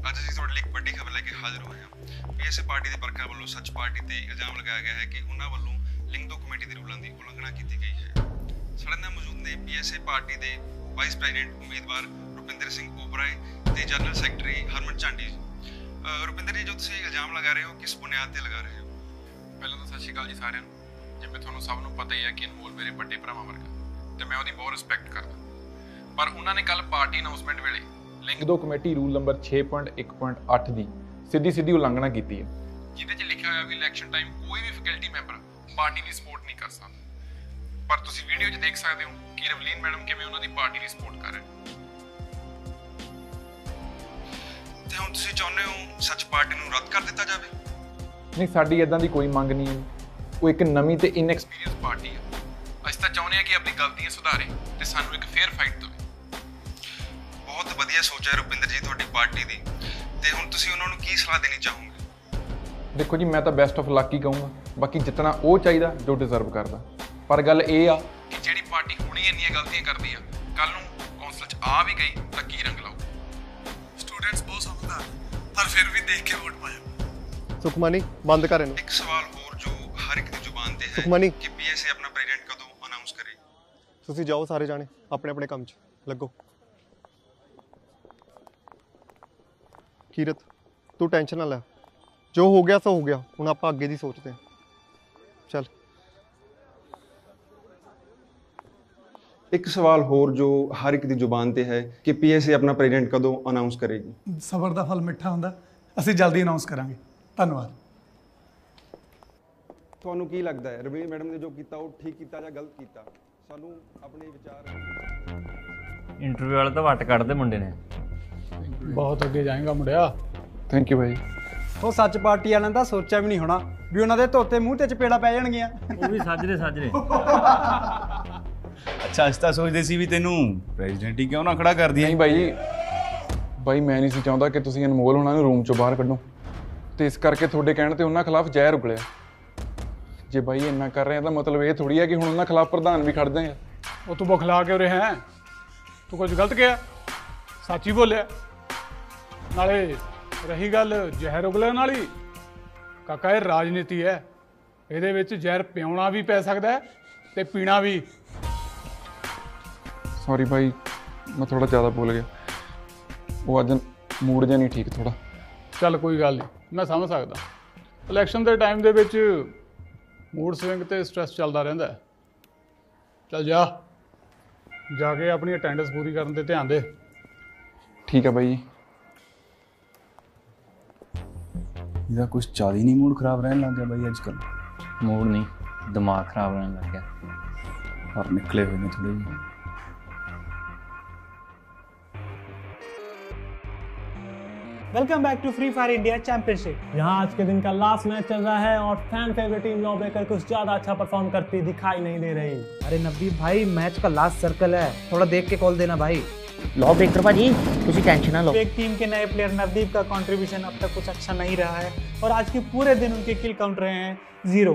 ਅੱਜ ਅਸੀਂ ਤੁਹਾਡੇ ਲਈ ਇੱਕ ਵੱਡੀ ਖਬਰ ਲੈ ਕੇ ਹਾਜ਼ਰ ਹੋਏ ਹਾਂ। ਪੀਐਸਏ ਪਾਰਟੀ ਦੇ ਵਰਕਰਾਂ ਵੱਲੋਂ ਸੱਚ ਪਾਰਟੀ ਤੇ ਇਲਜ਼ਾਮ ਲਗਾਇਆ ਗਿਆ ਹੈ ਕਿ ਉਹਨਾਂ ਵੱਲੋਂ ਲਿੰਗ ਦੋ ਕਮੇਟੀ ਦੇ ਰੂਲਾਂ ਦੀ ਉਲੰਘਣਾ ਕੀਤੀ ਗਈ ਹੈ। ਸਾਡੇ ਨਾਲ ਮੌਜੂਦ ਨੇ ਪੀਐਸਏ ਪਾਰਟੀ ਦੇ ਵਾਈਸ ਪ੍ਰੈਜ਼ੀਡੈਂਟ ਉਮੀਦਵਾਰ ਰੁਪਿੰਦਰ ਸਿੰਘ ਓਬਰਾਏ ਤੇ ਜਨਰਲ ਸੈਕਟਰੀ ਹਰਮਨ ਅਹ ਰੁਪਿੰਦਰ ਜੀ ਜੋ ਤੁਸੀਂ ਇਲਜ਼ਾਮ ਲਗਾ ਰਹੇ ਹੋ ਕਿਸ ਬੁਨਿਆਦ ਤੇ ਲਗਾ ਰਹੇ ਹੋ? ਪਹਿਲਾਂ ਤਾਂ ਸਤਿ ਸ਼੍ਰੀ ਅਕਾਲ ਜੀ ਸਾਰਿਆਂ ਨੂੰ। ਜਿਵੇਂ ਤੁਹਾਨੂੰ ਸਭ ਨੂੰ ਪਤਾ ਹੀ ਹੈ ਕਿ ਅਨਮੋਲ ਮੇਰੇ ਵੱਡੇ ਭਰਾਵਾਂ ਵਰਗਾ ਤੇ ਮੈਂ ਉਹਦੀ ਬਹੁਤ ਰਿਸਪੈਕਟ ਕਰਦਾ। ਪਰ ਉਹਨਾਂ ਨੇ ਕੱਲ ਪਾਰਟੀ ਅਨਾਉਂਸਮੈਂਟ ਵੇਲੇ ਲਿੰਗ ਦੋ ਕਮੇਟੀ ਰੂਲ ਨੰਬਰ 6.1.8 ਦੀ ਸਿੱਧੀ ਸਿੱਧੀ ਉਲੰਘਣਾ ਕੀਤੀ ਹੈ। ਜਿਹਦੇ 'ਚ ਲਿਖਿਆ ਹੋਇਆ ਵੀ ਇਲੈਕਸ਼ਨ ਟਾਈਮ ਕੋਈ ਵੀ ਫੈਕਲਟੀ ਮੈਂਬਰ ਪਾਰਟੀ ਦੀ ਸਪੋਰਟ ਨਹੀਂ ਕਰ ਸਕਦਾ। ਪਰ ਤੁਸੀਂ ਵੀਡੀਓ 'ਚ ਦੇਖ ਸਕਦੇ ਹੋ ਕਿ ਰਵਲੀਨ ਮੈਡਮ ਕਿਵੇਂ ਉਹਨਾਂ ਦੀ ਪਾਰਟੀ ਦੀ ਸਪੋਰਟ ਕਰ ਰਹੇ ਤੇ ਹੁਣ ਤੁਸੀਂ ਚਾਹੁੰਦੇ ਹੋ ਸੱਚ ਪਾਰਟੀ ਨੂੰ ਰੱਦ ਕਰ ਦਿੱਤਾ ਜਾਵੇ? ਨਹੀਂ ਸਾਡੀ ਇਦਾਂ ਦੀ ਕੋਈ ਮੰਗ ਨਹੀਂ ਹੈ। ਉਹ ਇੱਕ ਨਵੀਂ ਤੇ ਇਨਐਕਸਪੀਰੀਅੰਸ ਪਾਰਟੀ ਹੈ। ਅਸੀਂ ਤਾਂ ਚਾਹੁੰਦੇ ਹਾਂ ਕਿ ਆਪਣੀ ਗਲਤੀਆਂ ਸੁਧਾਰੇ ਤੇ ਸਾਨੂੰ ਇੱਕ ਫੇਅਰ ਫਾਈਟ ਦੇਵੇ। ਬਹੁਤ ਵਧੀਆ ਸੋਚ ਹੈ ਰੁਪਿੰਦਰ ਜੀ ਤੁਹਾਡੀ ਪਾਰਟੀ ਦੀ। ਤੇ ਹੁਣ ਤੁਸੀਂ ਉਹਨਾਂ ਨੂੰ ਕੀ ਸਲਾਹ ਦੇਣੀ ਚਾਹੋਗੇ? ਦੇਖੋ ਜੀ ਮੈਂ ਤਾਂ ਬੈਸਟ ਆਫ ਲੱਕ ਹੀ ਕਹੂੰਗਾ। ਬਾਕੀ ਜਿੰਨਾ ਉਹ ਚਾਹੀਦਾ ਜੋ ਡਿਜ਼ਰਵ ਕਰਦਾ। ਪਰ ਗੱਲ ਇਹ ਆ ਕਿ ਜਿਹੜੀ ਪਾਰਟੀ ਹੁਣੇ ਇੰਨੀਆਂ ਗਲਤੀਆਂ ਕਰਦੀ ਆ ਕੱਲ ਨੂੰ ਕੌਂਸਲ 'ਚ ਆ ਵੀ ਗਈ ਤਾਂ ਕੀ ਰੰਗ ਲਾਊ ਸਟੂਡੈਂਟਸ ਬਹੁਤ ਸਮਝਦਾਰ ਪਰ ਫਿਰ ਵੀ ਦੇਖ ਕੇ ਵੋਟ ਪਾਇਆ ਸੁਖਮਨੀ ਬੰਦ ਕਰ ਇਹਨੂੰ। ਇੱਕ ਸਵਾਲ ਹੋਰ ਜੋ ਹਰ ਇੱਕ ਦੀ ਜ਼ੁਬਾਨ ਤੇ ਹੈ ਸੁਖਮਨੀ। ਕਿ ਪੀਐਸਏ ਆਪਣਾ ਪ੍ਰੈਜ਼ੀਡੈਂਟ ਕਦੋਂ ਅਨਾਉਂਸ ਕਰੇ? ਤੁਸੀਂ ਜਾਓ ਸਾਰੇ ਜਾਣੇ ਆਪਣੇ ਆਪਣੇ ਕੰਮ 'ਚ ਲੱਗੋ। ਕੀਰਤ ਤੂੰ ਟੈਨਸ਼ਨ ਨਾ ਲੈ। ਜੋ ਹੋ ਗਿਆ ਸੋ ਹੋ ਗਿਆ ਹੁਣ ਆਪਾਂ ਅੱਗੇ ਦੀ ਸੋਚਦੇ ਹਾਂ। ਚੱਲ। ਇੱਕ ਸਵਾਲ ਹੋਰ ਜੋ ਹਰ ਇੱਕ ਦੀ ਜ਼ੁਬਾਨ ਤੇ ਹੈ ਕਿ ਪੀਐਸਏ ਆਪਣਾ ਪ੍ਰੈਜ਼ੀਡੈਂਟ ਕਦੋਂ ਅਨਾਉਂਸ ਕਰੇਗੀ? ਸਬਰ ਦਾ ਫਲ ਮਿੱਠਾ ਹੁੰਦਾ। ਅਸੀਂ ਜਲਦੀ ਅਨਾਉਂਸ ਕਰਾਂਗੇ। ਧੰਨਵਾਦ। ਤੁਹਾਨੂੰ ਕੀ ਲੱਗਦਾ ਹੈ? ਰਵੀਨ ਮੈਡਮ ਨੇ ਜੋ ਕੀਤਾ ਉਹ ਠੀਕ ਕੀਤਾ ਜਾਂ ਗਲਤ ਕੀਤਾ? ਸਾਨੂੰ ਆਪਣੇ ਵਿਚਾਰ ਇੰਟਰਵਿਊ ਵਾਲੇ ਤਾਂ ਵੱਟ ਕੱਢਦੇ ਮੁੰਡੇ ਨੇ। ਬਹੁਤ ਅੱਗੇ ਜਾਏਗਾ ਮੁੰਡਿਆ। ਥੈਂਕ ਯੂ ਭਾਈ। ਉਹ ਸੱਚ ਪਾਰਟੀ ਵਾਲਿਆਂ ਦਾ ਸੋਚਿਆ ਵੀ ਨਹੀਂ ਹੋਣਾ ਵੀ ਉਹਨਾਂ ਦੇ ਧੋਤੇ ਮੂੰਹ ਤੇ ਚਪੇੜਾ ਪੈ ਜਾਣਗੀਆਂ। ਉਹ ਵੀ ਸਾਜਰੇ ਸਾਜਰੇ ਅੱਛਾ ਅਸੀਂ ਤਾਂ ਸੋਚਦੇ ਸੀ ਵੀ ਤੈਨੂੰ ਪ੍ਰੈਜ਼ੀਡੈਂਟ ਹੀ ਕਿਉਂ ਨਾ ਖੜਾ ਕਰ ਦਈਏ? ਨਹੀਂ ਭਾਈ ਭਾਈ ਮੈਂ ਨਹੀਂ ਸੀ ਚਾਹੁੰਦਾ ਕਿ ਤੁਸੀਂ ਅਨਮੋਲ ਉਹਨਾਂ ਨੂੰ ਰੂਮ ਚੋਂ ਬਾਹਰ ਕੱਢੋ। ਤੇ ਇਸ ਕਰਕੇ ਤੁਹਾਡੇ ਕਹਿਣ ਤੇ ਉਹਨਾਂ ਖਿਲਾਫ ਜ਼ਹਿਰ ਉਗਲਿਆ ਜੇ ਭਾਈ ਇੰਨਾ ਕਰ ਰਹੇ ਆ ਤਾਂ ਮਤਲਬ ਇਹ ਥੋੜੀ ਹੈ ਕਿ ਹੁਣ ਉਹਨਾਂ ਖਿਲਾਫ ਪ੍ਰਧਾਨ ਵੀ ਖੜਦੇ ਆ। ਉਹ ਤੂੰ ਬਖਲਾ ਕੇ ਉਰੇ ਹੈ? ਤੂੰ ਕੁਝ ਗਲਤ ਕਿਹਾ? ਸੱਚ ਹੀ ਬੋਲਿਆ? ਨਾਲੇ ਰਹੀ ਗੱਲ ਜ਼ਹਿਰ ਉਗਲਣ ਵਾਲੀ। ਕਾਕਾ ਇਹ ਰਾਜਨੀਤੀ ਹੈ। ਇਹਦੇ ਵਿੱਚ ਜ਼ਹਿਰ ਪਿਉਣਾ ਵੀ ਪੈ ਸਕਦਾ ਹੈ ਤੇ ਪੀਣਾ ਵੀ। ਸੌਰੀ ਭਾਈ ਮੈਂ ਥੋੜਾ ਜ਼ਿਆਦਾ ਬੋਲ ਗਿਆ। ਉਹ ਅੱਜ ਮੂਡ ਜਿਹਾ ਨਹੀਂ ਠੀਕ ਥੋੜਾ ਚੱਲ ਕੋਈ ਗੱਲ ਨਹੀਂ ਮੈਂ ਸਮਝ ਸਕਦਾ। ਇਲੈਕਸ਼ਨ ਦੇ ਟਾਈਮ ਦੇ ਵਿੱਚ ਮੂਡ ਸਵਿੰਗ ਤੇ ਸਟ੍ਰੈਸ ਚੱਲਦਾ ਰਹਿੰਦਾ ਹੈ। ਚੱਲ ਜਾ ਜਾ ਕੇ ਆਪਣੀ ਅਟੈਂਡੈਂਸ ਪੂਰੀ ਕਰਨ ਤੇ ਧਿਆਨ ਦੇ। ਠੀਕ ਹੈ ਬਾਈ ਜੀ। ਇਹਦਾ ਕੁਝ ਜ਼ਿਆਦਾ ਹੀ ਨਹੀਂ ਮੂਡ ਖਰਾਬ ਰਹਿਣ ਲੱਗ ਗਿਆ ਬਾਈ ਅੱਜ ਕੱਲ ਮੂਡ ਨਹੀਂ ਦਿਮਾਗ ਖਰਾਬ ਰਹਿਣ ਲੱਗ ਗਿਆ। ਪਰ ਨਿਕਲੇ ਹੋਏ ਨੇ ਥੋੜੇ ਜਿਹੇ। welcome back to free fire India championship यहाँ आज के दिन का लास्ट मैच चल रहा है और fan favourite team lawbreaker कुछ ज्यादा अच्छा परफॉर्म करती दिखाई नहीं दे रही अरे नवदीप भाई मैच का लास्ट सर्कल है थोड़ा देख के कॉल देना भाई ਲੋ ਬ੍ਰੇਕਰ ਭਾਜੀ ਤੁਸੀਂ ਟੈਨਸ਼ਨ ਨਾ ਲਓ एक टीम के नए प्लेयर नवदीप का कंट्रीब्यूशन अब तक कुछ अच्छा नहीं रहा है और आज के पूरे दिन उनके किल काउंट रहे हैं जीरो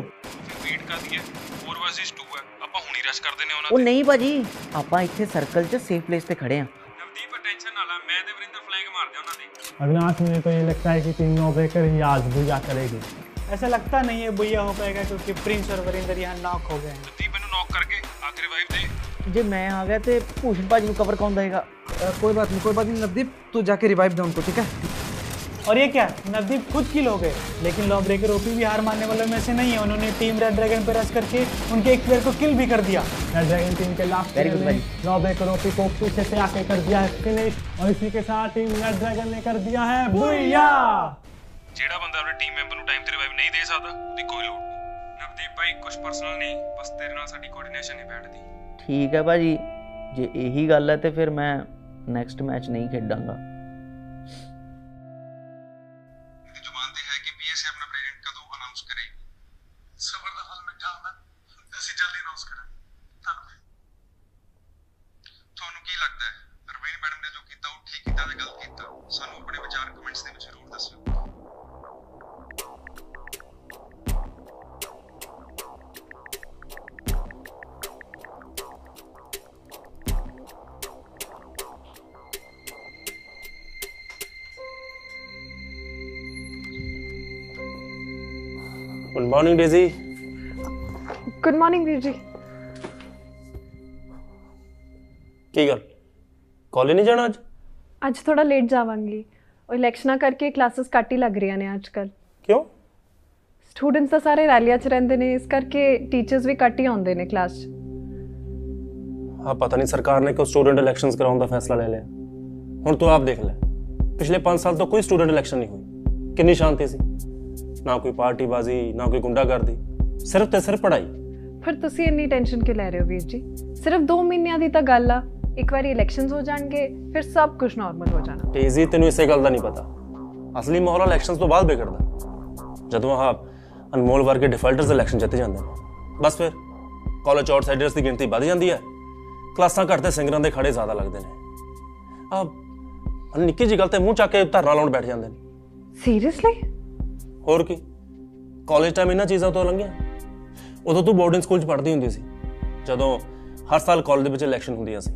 ਵੇਟ ਕਰ ਦਈਏ 4 ਵਰਸਸ 2 ਹੈ ਆਪਾਂ ਹੁਣੀ ਰਸ਼ ਕਰ ਦਿੰਨੇ ਉਹਨਾਂ ਉਹ ਨਹੀਂ ਭਾਜੀ ਆਪਾਂ ਇੱਥੇ ਸਰਕਲ 'ਚ ਸੇਫ ਪਲੇਸ ਤੇ ਖੜੇ ਆ ਨਵਦੀਪ ਟੈਨਸ਼ਨ ਨਾ ਲੈ ਮੈਂ ਤੇ ਵਰਿੰਦਰ अविनाश मुझे तो ये लगता है कि टीम नौ ब्रेकर ही आज भुजा करेगी। ऐसा लगता नहीं है भैया हो पाएगा क्योंकि प्रिंस और वरिंदर यहाँ नॉक हो गए हैं। नॉक करके आखिरी मैं आ गया थे पुष्पा जी कवर कौन देगा कोई बात नहीं कोई बात नहीं नवदीप तू जाके रिवाइव दे उनको ठीक है? और ये क्या नवदीप खुद किल हो गए लेकिन लॉ ब्रेकर ओपी भी हार मानने वालों में से नहीं है उन्होंने टीम रेड ड्रैगन पर रश करके उनके एक प्लेयर को किल भी कर दिया रेड ड्रैगन टीम के लास्ट Very good, में लॉ ब्रेकर ओपी को पीछे से आके कर दिया है फिनिश और इसी के साथ टीम रेड ड्रैगन ने कर दिया है बुया ਜਿਹੜਾ ਬੰਦਾ ਆਪਣੇ ਟੀਮ ਮੈਂਬਰ ਨੂੰ ਟਾਈਮ ਤੇ ਰਿਵਾਈਵ ਨਹੀਂ ਦੇ ਸਕਦਾ ਉਹਦੀ ਕੋਈ ਲੋੜ ਨਹੀਂ ਨਵਦੀਪ ਭਾਈ ਕੁਝ ਪਰਸਨਲ ਨਹੀਂ ਬਸ ਤੇਰੇ ਨਾਲ ਸਾਡੀ ਕੋਆਰਡੀਨੇਸ਼ਨ ਨਹੀਂ ਬੈਠਦੀ ਠੀਕ ਹੈ ਭਾਜੀ ਜੇ ਇਹੀ ਗੱਲ ਹੈ ਤੇ ਫਿਰ ਮੈਂ ਨੈਕਸਟ ਮੈਚ ਨਹੀਂ ਖੇਡਾਂਗਾ good morning Daisy good morning ਵੀਰ ਜੀ ਕੀ ਗੱਲ? ਕਾਲਜ ਨਹੀਂ ਜਾਣਾ ਅੱਜ? ਅੱਜ ਥੋੜਾ ਲੇਟ ਜਾਵਾਂਗੀ। ਉਹ ਇਲੈਕਸ਼ਨਾਂ ਕਰਕੇ ਕਲਾਸਿਸ ਘੱਟ ਹੀ ਲੱਗ ਰਹੀਆਂ ਨੇ ਅੱਜ ਕੱਲ ਕਿਉਂ? ਸਟੂਡੈਂਟਸ ਤਾਂ ਸਾਰੇ ਰੈਲੀਆਂ 'ਚ ਰਹਿੰਦੇ ਨੇ ਇਸ ਕਰਕੇ ਟੀਚਰਸ ਵੀ ਘੱਟ ਹੀ ਆਉਂਦੇ ਨੇ ਕਲਾਸ 'ਚ। ਆ ਪਤਾ ਨਹੀਂ ਸਰਕਾਰ ਨੇ ਕਿਉਂ ਸਟੂਡੈਂਟ ਇਲੈਕਸ਼ਨਸ ਕਰਾਉਣ ਦਾ ਫੈਸਲਾ ਲੈ ਲਿਆ। ਹੁਣ ਤੂੰ ਆਪ ਦੇਖ ਲੈ। ਪਿਛਲੇ 5 ਸਾਲ ਤੋਂ ਕੋਈ ਸਟੂਡੈਂਟ ਇਲੈਕਸ਼ਨ ਨਹੀਂ ਹੋਈ। ਕਿੰਨੀ ਸ਼ਾਂਤੀ ਸੀ। ਨਾ ਕੋਈ ਪਾਰਟੀਬਾਜ਼ੀ ਨਾ ਕੋਈ ਗੁੰਡਾਗਰਦੀ ਸਿਰਫ ਤੇ ਸਿਰਫ ਪੜ੍ਹਾਈ। ਫਿਰ ਤੁਸੀਂ ਇੰਨੀ ਟੈਨਸ਼ਨ ਕਿਉਂ ਲੈ ਰਹੇ ਹੋ ਵੀਰ ਜੀ? ਸਿਰਫ 2 ਮਹੀਨਿਆਂ ਦੀ ਤਾਂ ਗੱਲ ਆ। ਇੱਕ ਵਾਰੀ ਇਲੈਕਸ਼ਨਸ ਹੋ ਜਾਣਗੇ ਫਿਰ ਸਭ ਕੁਝ ਨਾਰਮਲ ਹੋ ਜਾਣਾ। ਤੇਜ਼ੀ ਤੈਨੂੰ ਇਸੇ ਗੱਲ ਦਾ ਨਹੀਂ ਪਤਾ। ਅਸਲੀ ਮਾਹੌਲ ਇਲੈਕਸ਼ਨਸ ਤੋਂ ਬਾਅਦ ਵਿਗੜਦਾ। ਜਦੋਂ ਆਹ ਅਨਮੋਲ ਵਰਗੇ ਡਿਫਾਲਟਰਸ ਇਲੈਕਸ਼ਨ ਜਿੱਤ ਜਾਂਦੇ ਨੇ। ਬਸ ਫਿਰ ਕਾਲਜ ਆਊਟਸਾਈਡਰਸ ਦੀ ਗਿਣਤੀ ਵੱਧ ਜਾਂਦੀ ਹੈ। ਕਲਾਸਾਂ ਘੱਟ ਤੇ ਸਿੰਗਰਾਂ ਦੇ ਖੜੇ ਜ਼ਿਆਦਾ ਲੱਗਦੇ ਨੇ। ਆ ਨਿੱਕੀ ਜਿਹੀ ਗੱਲ ਤੇ ਮੂੰਹ ਚੱਕ ਕੇ ਧਰਨਾ ਲਾਉਣ ਬੈਠ ਜਾਂਦੇ ਨੇ। ਸੀਰੀਅਸਲੀ ਹੋਰ ਕੀ? ਕਾਲਜ ਟਾਈਮ ਇਹਨਾਂ ਚੀਜ਼ਾਂ ਤੋਂ ਲੰਘਿਆ। ਉਦੋਂ ਤੂੰ ਬੋਰਡਿੰਗ ਸਕੂਲ 'ਚ ਪੜ੍ਹਦੀ ਹੁੰਦੀ ਸੀ। ਜਦੋਂ ਹਰ ਸਾਲ ਕਾਲਜ ਦੇ ਵਿੱਚ ਇਲੈਕਸ਼ਨ ਹੁੰਦੀਆਂ ਸੀ।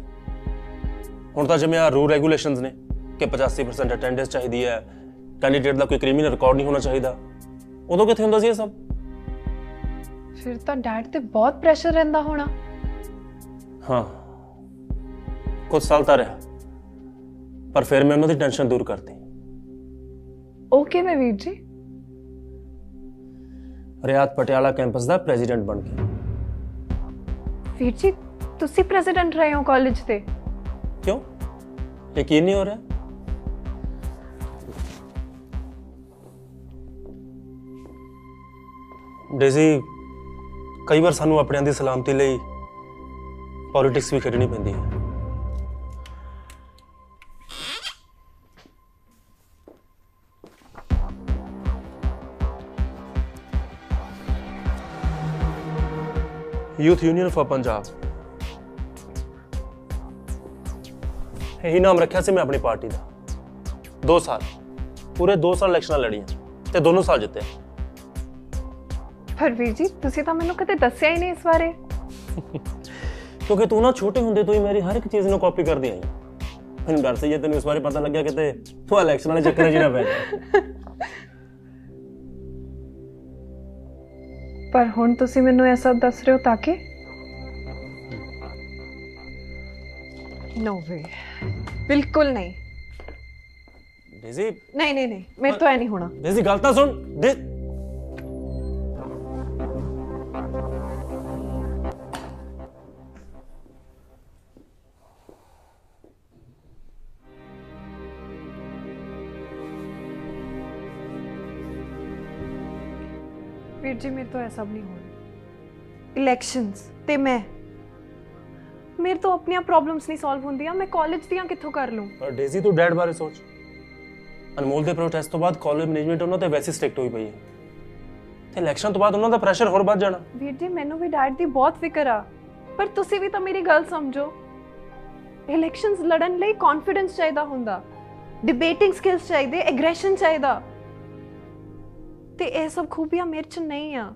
ਹੁਣ ਤਾਂ ਜਿਵੇਂ ਆ ਰੂਲ ਰੈਗੂਲੇਸ਼ਨਸ ਨੇ ਕਿ 85% ਅਟੈਂਡੈਂਸ ਚਾਹੀਦੀ ਹੈ। ਕੈਂਡੀਡੇਟ ਦਾ ਕੋਈ ਕ੍ਰਿਮੀਨਲ ਰਿਕਾਰਡ ਨਹੀਂ ਹੋਣਾ ਚਾਹੀਦਾ। ਉਦੋਂ ਕਿੱਥੇ ਹੁੰਦਾ ਸੀ ਇਹ ਸਭ? ਫਿਰ ਤਾਂ ਡੈਡ ਤੇ ਬਹੁਤ ਪ੍ਰੈਸ਼ਰ ਰਹਿੰਦਾ ਹੋਣਾ। ਹਾਂ। ਕੁਝ ਸਾਲ ਤਾਂ ਰਿਹਾ। ਪਰ ਫਿਰ ਮੈਂ ਉਹਨਾਂ ਦੀ ਟੈਨਸ਼ਨ ਦੂਰ ਕਰਤੀ। ਓਕੇ ਮੈਂ ਵੀਰ ਜੀ? ਰਿਆਤ ਪਟਿਆਲਾ ਕੈਂਪਸ ਦਾ ਪ੍ਰੈਜ਼ੀਡੈਂਟ ਬਣ ਕੇ। ਵੀਰ ਜੀ ਤੁਸੀਂ ਪ੍ਰੈਜ਼ੀਡੈਂਟ ਰਹੇ ਹੋ ਕਾਲਜ ਤੇ। ਕਿਉਂ? ਯਕੀਨ ਨਹੀਂ ਹੋ ਰਿਹਾ? ਡੇਜ਼ੀ ਕਈ ਵਾਰ ਸਾਨੂੰ ਆਪਣਿਆਂ ਦੀ ਸਲਾਮਤੀ ਲਈ ਪੋਲਿਟਿਕਸ ਵੀ ਖੇਡਣੀ ਪੈਂਦੀ ਹੈ। ਯੂਥ ਯੂਨੀਅਨ ਫॉर ਪੰਜਾਬ ਇਹੀ ਨਾਮ ਰੱਖਿਆ ਸੀ ਮੈਂ ਆਪਣੀ ਪਾਰਟੀ ਦਾ। 2 ਸਾਲ। ਪੂਰੇ 2 ਸਾਲ ਇਲੈਕਸ਼ਨਾਂ ਲੜੀਆਂ ਤੇ ਦੋਨੋਂ ਸਾਲ ਜਿੱਤੇ। ਪਰ ਵੀਰ ਜੀ ਤੁਸੀਂ ਤਾਂ ਮੈਨੂੰ ਕਦੇ ਦੱਸਿਆ ਹੀ ਨਹੀਂ ਇਸ ਬਾਰੇ। ਕਿਉਂਕਿ ਤੂੰ ਨਾ ਛੋਟੇ ਹੁੰਦੇ ਤੋਂ ਹੀ ਮੇਰੀ ਹਰ ਇੱਕ ਚੀਜ਼ ਨੂੰ ਕਾਪੀ ਕਰਦੀ ਆਈ। ਮੈਨੂੰ ਡਰ ਸੀ ਜੇ ਤੈਨੂੰ ਇਸ ਬਾਰੇ ਪਤਾ ਲੱਗਿਆ ਕਿਤੇ ਤੂੰ ਇਲੈਕਸ਼ਨ ਵਾਲੇ ਚੱਕਰ 'ਚ ਨਾ ਪੈ ਜਾ। ਪਰ ਹੁਣ ਤੁਸੀਂ ਮੈਨੂੰ ਇਹ ਸਭ ਦੱਸ ਰਹੇ ਹੋ ਤਾਂ ਕਿ? ਨੋ ਵੇ ਬਿਲਕੁਲ ਨਹੀਂ। ਡੇਜ਼ੀ ਨਹੀਂ ਨਹੀਂ ਨਹੀਂ। ਮੇਰੇ ਤੋਂ ਐ ਨਹੀਂ ਹੋਣਾ। ਡੇਜ਼ੀ ਗੱਲ ਤਾਂ ਸੁਣ। ਦੇ ਵੀਰ ਜੀ ਮੇਰੇ ਤੋਂ ਇਹ ਸਭ ਨਹੀਂ ਹੋਣਾ ਇਲੈਕਸ਼ਨਸ ਤੇ ਮੈਂ ਮੇਰੇ ਤੋਂ ਆਪਣੀਆਂ ਪ੍ਰੋਬਲਮਸ ਨਹੀਂ ਸੋਲਵ ਹੁੰਦੀਆਂ ਮੈਂ ਕਾਲਜ ਦੀਆਂ ਕਿੱਥੋਂ ਕਰ ਲੂੰ ਪਰ ਡੇਜ਼ੀ ਤੂੰ ਡੈਡ ਬਾਰੇ ਸੋਚ ਅਨਮੋਲ ਦੇ ਪ੍ਰੋਟੈਸਟ ਤੋਂ ਬਾਅਦ ਕਾਲਜ ਮੈਨੇਜਮੈਂਟ ਉਹਨਾਂ ਤੇ ਵੈਸੇ ਸਟ੍ਰਿਕਟ ਹੋਈ ਪਈ ਹੈ ਤੇ ਇਲੈਕਸ਼ਨ ਤੋਂ ਬਾਅਦ ਉਹਨਾਂ ਦਾ ਪ੍ਰੈਸ਼ਰ ਹੋਰ ਵੱਧ ਜਾਣਾ ਵੀਰ ਜੀ ਮੈਨੂੰ ਵੀ ਡੈਡ ਦੀ ਬਹੁਤ ਫਿਕਰ ਆ ਪਰ ਤੁਸੀਂ ਵੀ ਤਾਂ ਮੇਰੀ ਗੱਲ ਸਮਝੋ ਇਲੈਕਸ਼ਨਸ ਲੜਨ ਲਈ ਕੌਨਫੀਡੈਂਸ ਚਾਹੀਦਾ ਹੁੰਦਾ ਡਿਬੇਟਿੰਗ ਸਕਿੱਲਸ ਚਾਹੀਦੇ ਐਗਰੈਸ਼ਨ ਚਾਹੀਦਾ ਤੇ ਇਹ ਸਭ ਖੂਬੀਆਂ ਮੇਰੇ ਚ ਨਹੀਂ ਆ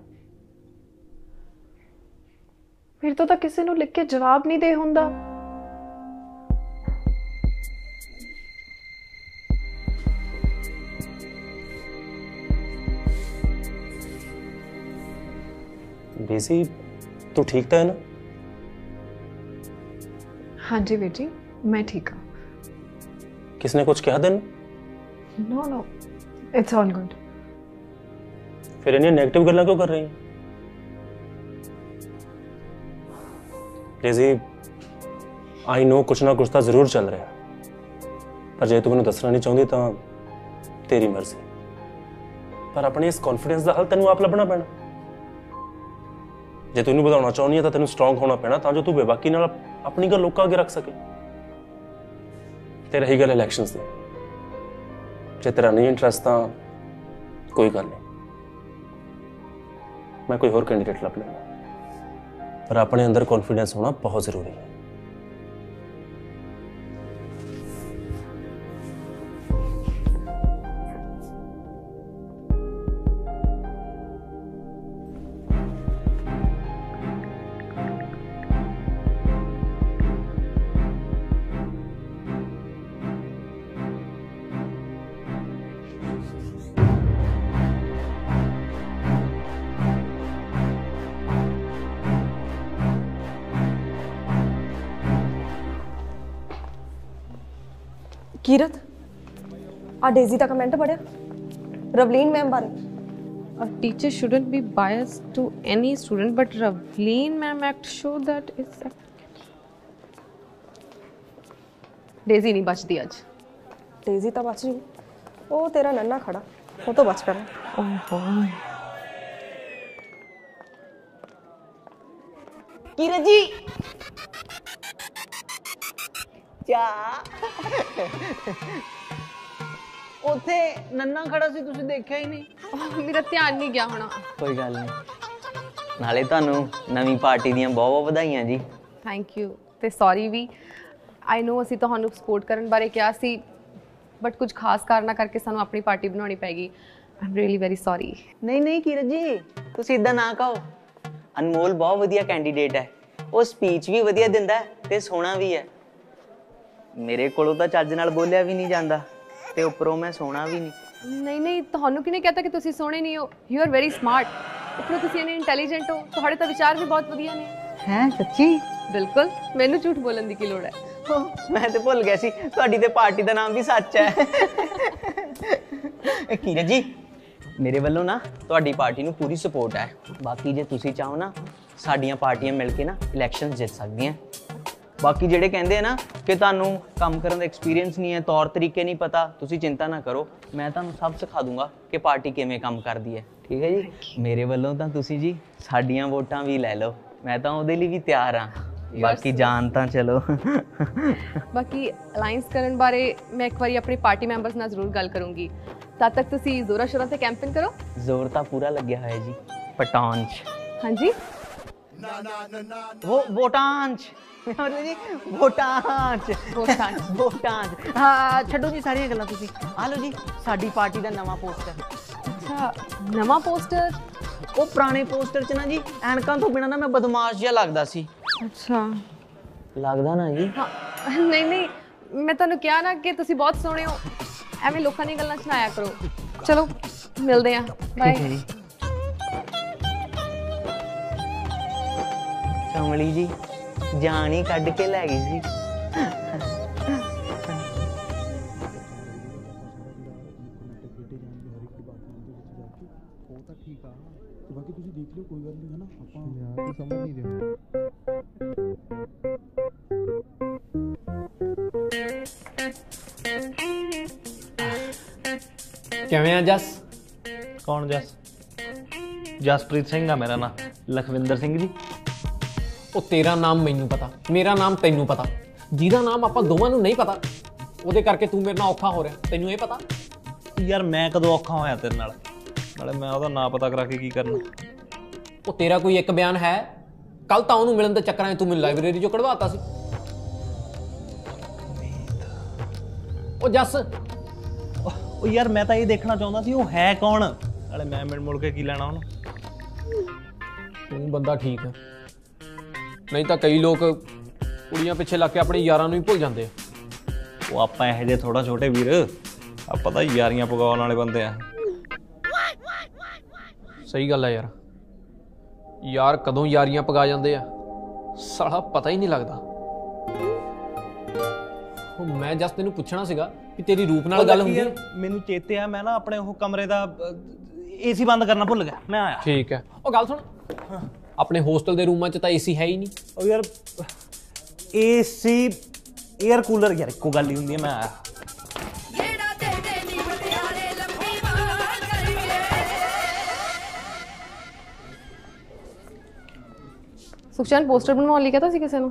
ਮੇਰੇ ਤੋਂ ਤਾਂ ਕਿਸੇ ਨੂੰ ਲਿਖ ਕੇ ਜਵਾਬ ਨਹੀਂ ਦੇ ਹੁੰਦਾ ਡੇਜ਼ੀ ਤੂੰ ਠੀਕ ਤਾਂ ਹੈ ਨਾ ਹਾਂਜੀ ਵੀਰ ਜੀ ਮੈਂ ਠੀਕ ਹਾਂ ਕਿਸਨੇ ਕੁਝ ਕਿਹਾ ਤੈਨੂੰ ਨੋ ਨੋ ਇਟਸ ਆਲ ਗੁੱਡ ਫਿਰ ਇਹਨੇ 네ਗੇਟਿਵ ਗੱਲਾਂ ਕਿਉਂ ਕਰ ਰਹੀ ਹੈ? ਡੇਜ਼ੀ ਆਈ ਨੋ ਕੁਛ ਨਾ ਕੁਛ ਤਾਂ ਜ਼ਰੂਰ ਚੱਲ ਰਿਹਾ ਪਰ ਜੇ ਤੂੰ ਮੈਨੂੰ ਦੱਸਣਾ ਨਹੀਂ ਚਾਹੁੰਦੀ ਤਾਂ ਤੇਰੀ ਮਰਜ਼ੀ ਪਰ ਆਪਣੇ ਇਸ ਕੌਨਫੀਡੈਂਸ ਦਾ ਹੱਲ ਤੈਨੂੰ ਆਪ ਲੱਭਣਾ ਪੈਣਾ। ਜੇ ਤੂੰ ਇਹਨੂੰ ਵਧਾਉਣਾ ਚਾਹੁੰਦੀ ਹੈ ਤਾਂ ਤੈਨੂੰ ਸਟਰੋਂਗ ਹੋਣਾ ਪੈਣਾ ਤਾਂ ਜੋ ਤੂੰ ਬੇਬਾਕੀ ਨਾਲ ਆਪਣੀ ਗੱਲ ਲੋਕਾਂ ਅੱਗੇ ਰੱਖ ਸਕੇ। ਤੇ ਰਹੀ ਗੱਲ ਇਲੈਕਸ਼ਨਸ ਦੀ। ਜੇ ਤੇਰਾ ਨਹੀਂ ਇੰਟਰਸਟ ਤਾਂ ਕੋਈ ਗੱਲ ਨਹੀਂ। ਮੈਂ ਕੋਈ ਹੋਰ ਕੈਂਡੀਡੇਟ ਲੱਭ ਲਵਾਂਗਾ ਪਰ ਆਪਣੇ ਅੰਦਰ ਕੌਨਫੀਡੈਂਸ ਹੋਣਾ ਬਹੁਤ ਜ਼ਰੂਰੀ ਹੈ। ਕੀਰਤ ਆ ਡੇਜ਼ੀ ਦਾ ਕਮੈਂਟ ਪੜਿਆ ਰਵਲੀਨ ਮੈਮ ਬਾਰੇ A teacher shouldn't be biased to any student, but Ravleen ma'am act show that it's Daisy ਨਹੀਂ ਬਚਦੀ ਅੱਜ ਡੇਜ਼ੀ ਤਾਂ ਬਚ ਗਈ ਉਹ ਤੇਰਾ ਨੰਨਾ ਖੜਾ ਉਹ ਤੋਂ ਬਚ ਪੈਣਾ ਓਹੋ ਕਿਰਨ ਜੀ ਚਾ ਉੱਥੇ ਨੰਨਾ ਖੜਾ ਸੀ ਤੁਸੀਂ ਦੇਖਿਆ ਹੀ ਨਹੀਂ। ਮੇਰਾ ਧਿਆਨ ਨਹੀਂ ਗਿਆ ਹੋਣਾ। ਕੋਈ ਗੱਲ ਨਹੀਂ। ਨਾਲੇ ਤੁਹਾਨੂੰ ਨਵੀਂ ਪਾਰਟੀ ਦੀਆਂ ਬਹੁਤ ਬਹੁਤ ਵਧਾਈਆਂ ਜੀ। ਥੈਂਕ ਯੂ ਤੇ ਸੌਰੀ ਵੀ ਆਈ ਨੋ ਅਸੀਂ ਤੁਹਾਨੂੰ ਸਪੋਰਟ ਕਰਨ ਬਾਰੇ ਕਿਹਾ ਸੀ ਬਟ ਕੁਝ ਖਾਸ ਕਾਰਨਾਂ ਕਰਕੇ ਸਾਨੂੰ ਆਪਣੀ ਪਾਰਟੀ ਬਣਾਉਣੀ ਪੈਗੀ ਆਮ ਰੀਲੀ ਵੈਰੀ ਸੌਰੀ ਨਹੀਂ ਨਹੀਂ ਕਿਰਨ ਜੀ ਤੁਸੀਂ ਇਦਾਂ ਨਾ ਕਹੋ। ਅਨਮੋਲ ਬਹੁਤ ਵਧੀਆ ਕੈਂਡੀਡੇਟ ਹੈ। ਉਹ ਸਪੀਚ ਵੀ ਵਧੀਆ ਦਿੰਦਾ ਤੇ ਸੋਹਣਾ ਵੀ ਹੈ। ਮੇਰੇ ਕੋਲੋਂ ਤਾਂ ਚੱਜ ਨਾਲ ਬੋਲਿਆ ਵੀ ਨਹੀਂ ਜਾਂਦਾ ਤੇ ਉੱਪਰੋਂ ਮੈਂ ਸੋਹਣਾ ਵੀ ਨਹੀਂ। ਨਹੀਂ ਨਹੀਂ ਤੁਹਾਨੂੰ ਕਿਹਨੇ ਕਹਤਾ ਕਿ ਤੁਸੀਂ ਸੋਹਣੇ ਨਹੀਂ ਹੋ? ਯੂ ਆਰ ਵੈਰੀ ਸਮਾਰਟ ਉੱਪਰੋਂ ਤੁਸੀਂ ਇੰਨੇ ਇੰਟੈਲੀਜੈਂਟ ਹੋ। ਤੁਹਾਡੇ ਤਾਂ ਵਿਚਾਰ ਵੀ ਬਹੁਤ ਵਧੀਆ ਨੇ। ਹੈ ਸੱਚੀ? ਬਿਲਕੁਲ। ਮੈਨੂੰ ਝੂਠ ਬੋਲਣ ਦੀ ਕੀ ਲੋੜ ਹੈ? ਮੈਂ ਤੇ ਭੁੱਲ ਗਿਆ ਸੀ। ਤੁਹਾਡੀ ਤੇ ਪਾਰਟੀ ਦਾ ਨਾਮ ਵੀ ਸੱਚ ਹੈ। ਇਹ ਕੀਰਤ ਜੀ? ਮੇਰੇ ਵੱਲੋਂ ਨਾ ਤੁਹਾਡੀ ਪਾਰਟੀ ਨੂੰ ਪੂਰੀ ਸਪੋਰਟ ਹੈ। ਬਾਕੀ ਜੇ ਤੁਸੀਂ ਚਾਹੋ ਨਾ ਸਾਡੀਆਂ ਪਾਰਟੀਆਂ ਮਿਲ ਕੇ ਨਾ ਇਲੈਕਸ਼ਨਸ ਜਿੱਤ ਸਕਦੀਆਂ। ਬਾਕੀ ਜਿਹੜੇ ਕਹਿੰਦੇ ਆ ਨਾ ਕਿ ਤੁਹਾਨੂੰ ਕੰਮ ਕਰਨ ਦਾ ਐਕਸਪੀਰੀਅੰਸ ਨਹੀਂ ਹੈ ਤੌਰ ਤਰੀਕੇ ਨਹੀਂ ਪਤਾ ਤੁਸੀਂ ਚਿੰਤਾ ਨਾ ਕਰੋ। ਮੈਂ ਤੁਹਾਨੂੰ ਸਭ ਸਿਖਾ ਦੂੰਗਾ ਕਿ ਪਾਰਟੀ ਕਿਵੇਂ ਕੰਮ ਕਰਦੀ ਹੈ। ਠੀਕ ਹੈ ਜੀ? ਮੇਰੇ ਵੱਲੋਂ ਤਾਂ ਤੁਸੀਂ ਜੀ ਸਾਡੀਆਂ ਵੋਟਾਂ ਵੀ ਲੈ ਲਓ। ਮੈਂ ਤਾਂ ਉਹਦੇ ਲਈ ਵੀ ਤਿਆਰ ਹਾਂ। ਬਾਕੀ ਜਾਣ ਤਾਂ ਚਲੋ। ਬਾਕੀ ਅਲਾਈਅੰਸ ਕਰਨ ਬਾਰੇ ਮੈਂ ਇੱਕ ਵਾਰੀ ਆਪਣੀ ਪਾਰਟੀ ਮੈਂਬਰਸ ਨਾਲ ਜ਼ਰੂਰ ਗੱਲ ਕਰੂੰਗੀ। ਤਦ ਤੱਕ ਤੁਸੀਂ ਜ਼ੋਰਾ ਸ਼ੋਰਾ ਤੇ ਕੈਂਪੇਨ ਕਰੋ। ਜ਼ੋਰ ਤਾਂ ਪੂਰਾ ਲੱਗਿਆ ਹੋਇਆ ਜੀ। ਪਟਾਨ ਚ। ਹਾਂਜੀ? ਉਹ ਵੋਟਾਂ ਚ। ਮਤਲਬ ਜੀ ਵੋਟਾਂ ਚ। ਵੋਟਾਂ ਚ। ਵੋਟਾਂ ਚ। ਹਾਂ ਛੱਡੋ ਜੀ ਸਾਰੀਆਂ ਗੱਲਾਂ ਤੁਸੀਂ। ਆ ਲਓ ਜੀ ਸਾਡੀ ਪਾਰਟੀ ਦਾ ਨਵਾਂ ਪੋਸਟਰ। ਅੱਛਾ ਨਵਾਂ ਪੋਸਟਰ? ਉਹ ਪੁਰਾਣੇ ਪੋਸਟਰ ਚ ਨਾ ਜੀ ਐਨਕਾਂ ਤੋਂ ਬਿਨਾ ਨਾ ਮੈਂ ਬਦਮਾਸ਼ ਜਿਹਾ ਲੱਗਦਾ ਸੀ। ਅੱਛਾ। ਲੱਗਦਾ ਨਾ ਜੀ? ਹਾਂ ਨਹੀਂ ਨਹੀਂ ਮੈਂ ਤੁਹਾਨੂੰ ਕਿਹਾ ਨਾ ਕਿ ਤੁਸੀਂ ਬਹੁਤ ਸੋਹਣੇ ਹੋ। ਐਵੇਂ ਲੋਕਾਂ ਦੀਆਂ ਗੱਲਾਂ ਸੁਣਾਇਆ ਕਰੋ। ਚਲੋ ਮਿਲਦੇ ਆਂ ਬਾਏ ਕਮਲੀ ਜੀ, ਜਾਨ ਹੀ ਕੱਢ ਕੇ ਲੈ ਗਈ ਸੀ। ਉਹ ਤਾਂ ਠੀਕ ਆ ਤੇ ਬਾਕੀ ਤੁਸੀਂ ਦੇਖ ਲਿਓ ਕੋਈ ਗੱਲ ਨਹੀਂ ਹੈ ਨਾ ਆਪਾਂ ਯਾਰ ਸਮਝ ਨਹੀਂ ਰਿਹਾ ਕਿਵੇਂ ਆ ਜਸ? ਕੌਣ ਜਸ? ਜਸਪ੍ਰੀਤ ਸਿੰਘ ਆ ਮੇਰਾ ਨਾਮ ਲਖਵਿੰਦਰ ਸਿੰਘ ਜੀ। ਉਹ ਤੇਰਾ ਨਾਮ ਮੈਨੂੰ ਪਤਾ ਮੇਰਾ ਨਾਮ ਤੈਨੂੰ ਪਤਾ ਜਿਹਦਾ ਨਾਮ ਆਪਾਂ ਦੋਵਾਂ ਨੂੰ ਨਹੀਂ ਪਤਾ ਉਹਦੇ ਕਰਕੇ ਤੂੰ ਮੇਰੇ ਨਾਲ ਔਖਾ ਹੋ ਰਿਹਾ ਤੈਨੂੰ ਇਹ ਪਤਾ? ਯਾਰ ਮੈਂ ਕਦੋਂ ਔਖਾ ਹੋਇਆ ਤੇਰੇ ਨਾਲ? ਨਾਲੇ ਮੈਂ ਉਹਦਾ ਨਾਂ ਪਤਾ ਕਰਾ ਕੇ ਕੀ ਕਰਨਾ। ਉਹ ਤੇਰਾ ਕੋਈ ਇੱਕ ਬਿਆਨ ਹੈ? ਕੱਲ ਤਾਂ ਉਹਨੂੰ ਮਿਲਣ ਦੇ ਚੱਕਰਾਂ 'ਚ ਤੂੰ ਮੈਨੂੰ ਲਾਇਬ੍ਰੇਰੀ 'ਚੋਂ ਕਢਵਾਤਾ ਸੀ। ਉਹ ਜੱਸ। ਉਹ ਯਾਰ ਮੈਂ ਤਾਂ ਇਹ ਦੇਖਣਾ ਚਾਹੁੰਦਾ ਸੀ ਉਹ ਹੈ ਕੌਣ? ਨਾਲੇ ਮੈਂ ਮਿਲ ਮੁਲ ਕੇ ਕੀ ਲੈਣਾ ਉਹਨੂੰ? ਤੂੰ ਬੰਦਾ ਠੀਕ ਹੈ। ਨਹੀਂ ਤਾਂ ਕਈ ਲੋਕ ਕੁੜੀਆਂ ਪਿੱਛੇ ਲੱਗ ਕੇ ਆਪਣੇ ਯਾਰਾਂ ਨੂੰ ਹੀ ਭੁੱਲ ਜਾਂਦੇ ਆ। ਉਹ ਆਪਾਂ ਇਹੋ ਜਿਹੇ ਥੋੜਾ ਛੋਟੇ ਵੀਰ ਆਪਾਂ ਤਾਂ ਯਾਰੀਆਂ ਪਗਾਉਣ ਵਾਲੇ ਬੰਦੇ ਆ। ਸਹੀ ਗੱਲ ਹੈ ਯਾਰ। ਯਾਰ ਕਦੋਂ ਯਾਰੀਆਂ ਪਗਾ ਜਾਂਦੇ ਆ? ਸਾਲਾ ਪਤਾ ਹੀ ਨਹੀਂ ਲੱਗਦਾ। ਉਹ ਮੈਂ ਜਸ ਤੈਨੂੰ ਪੁੱਛਣਾ ਸੀਗਾ ਕਿ ਤੇਰੀ ਰੂਪ ਨਾਲ ਗੱਲ ਹੁੰਦੀ ਹੈ ਮੈਨੂੰ ਚੇਤੇ ਆ ਮੈਂ ਨਾ ਆਪਣੇ ਉਹ ਕਮਰੇ ਦਾ ਏਸੀ ਬੰਦ ਕਰਨਾ ਭੁੱਲ ਗਿਆ ਮੈਂ ਆਇਆ। ਠੀਕ ਹੈ। ਉਹ ਗੱਲ ਸੁਣ। ਆਪਣੇ ਹੋਸਟਲ ਦੇ ਰੂਮਾਂ 'ਚ ਤਾਂ ਏਸੀ ਹੈ ਹੀ ਨਹੀਂ। ਉਹ ਯਾਰ ਏਸੀ 에ਅਰ ਕੂਲਰ ਯਾਰ ਇੱਕੋ ਗੱਲ ਹੀ ਹੁੰਦੀ ਹੈ ਮੈਂ ਸੁਖਚੈਨ ਪੋਸਟਰ ਬਣਵਾਉਣ ਲਈ ਕਹਤਾ ਸੀ ਕਿਸੇ ਨੂੰ?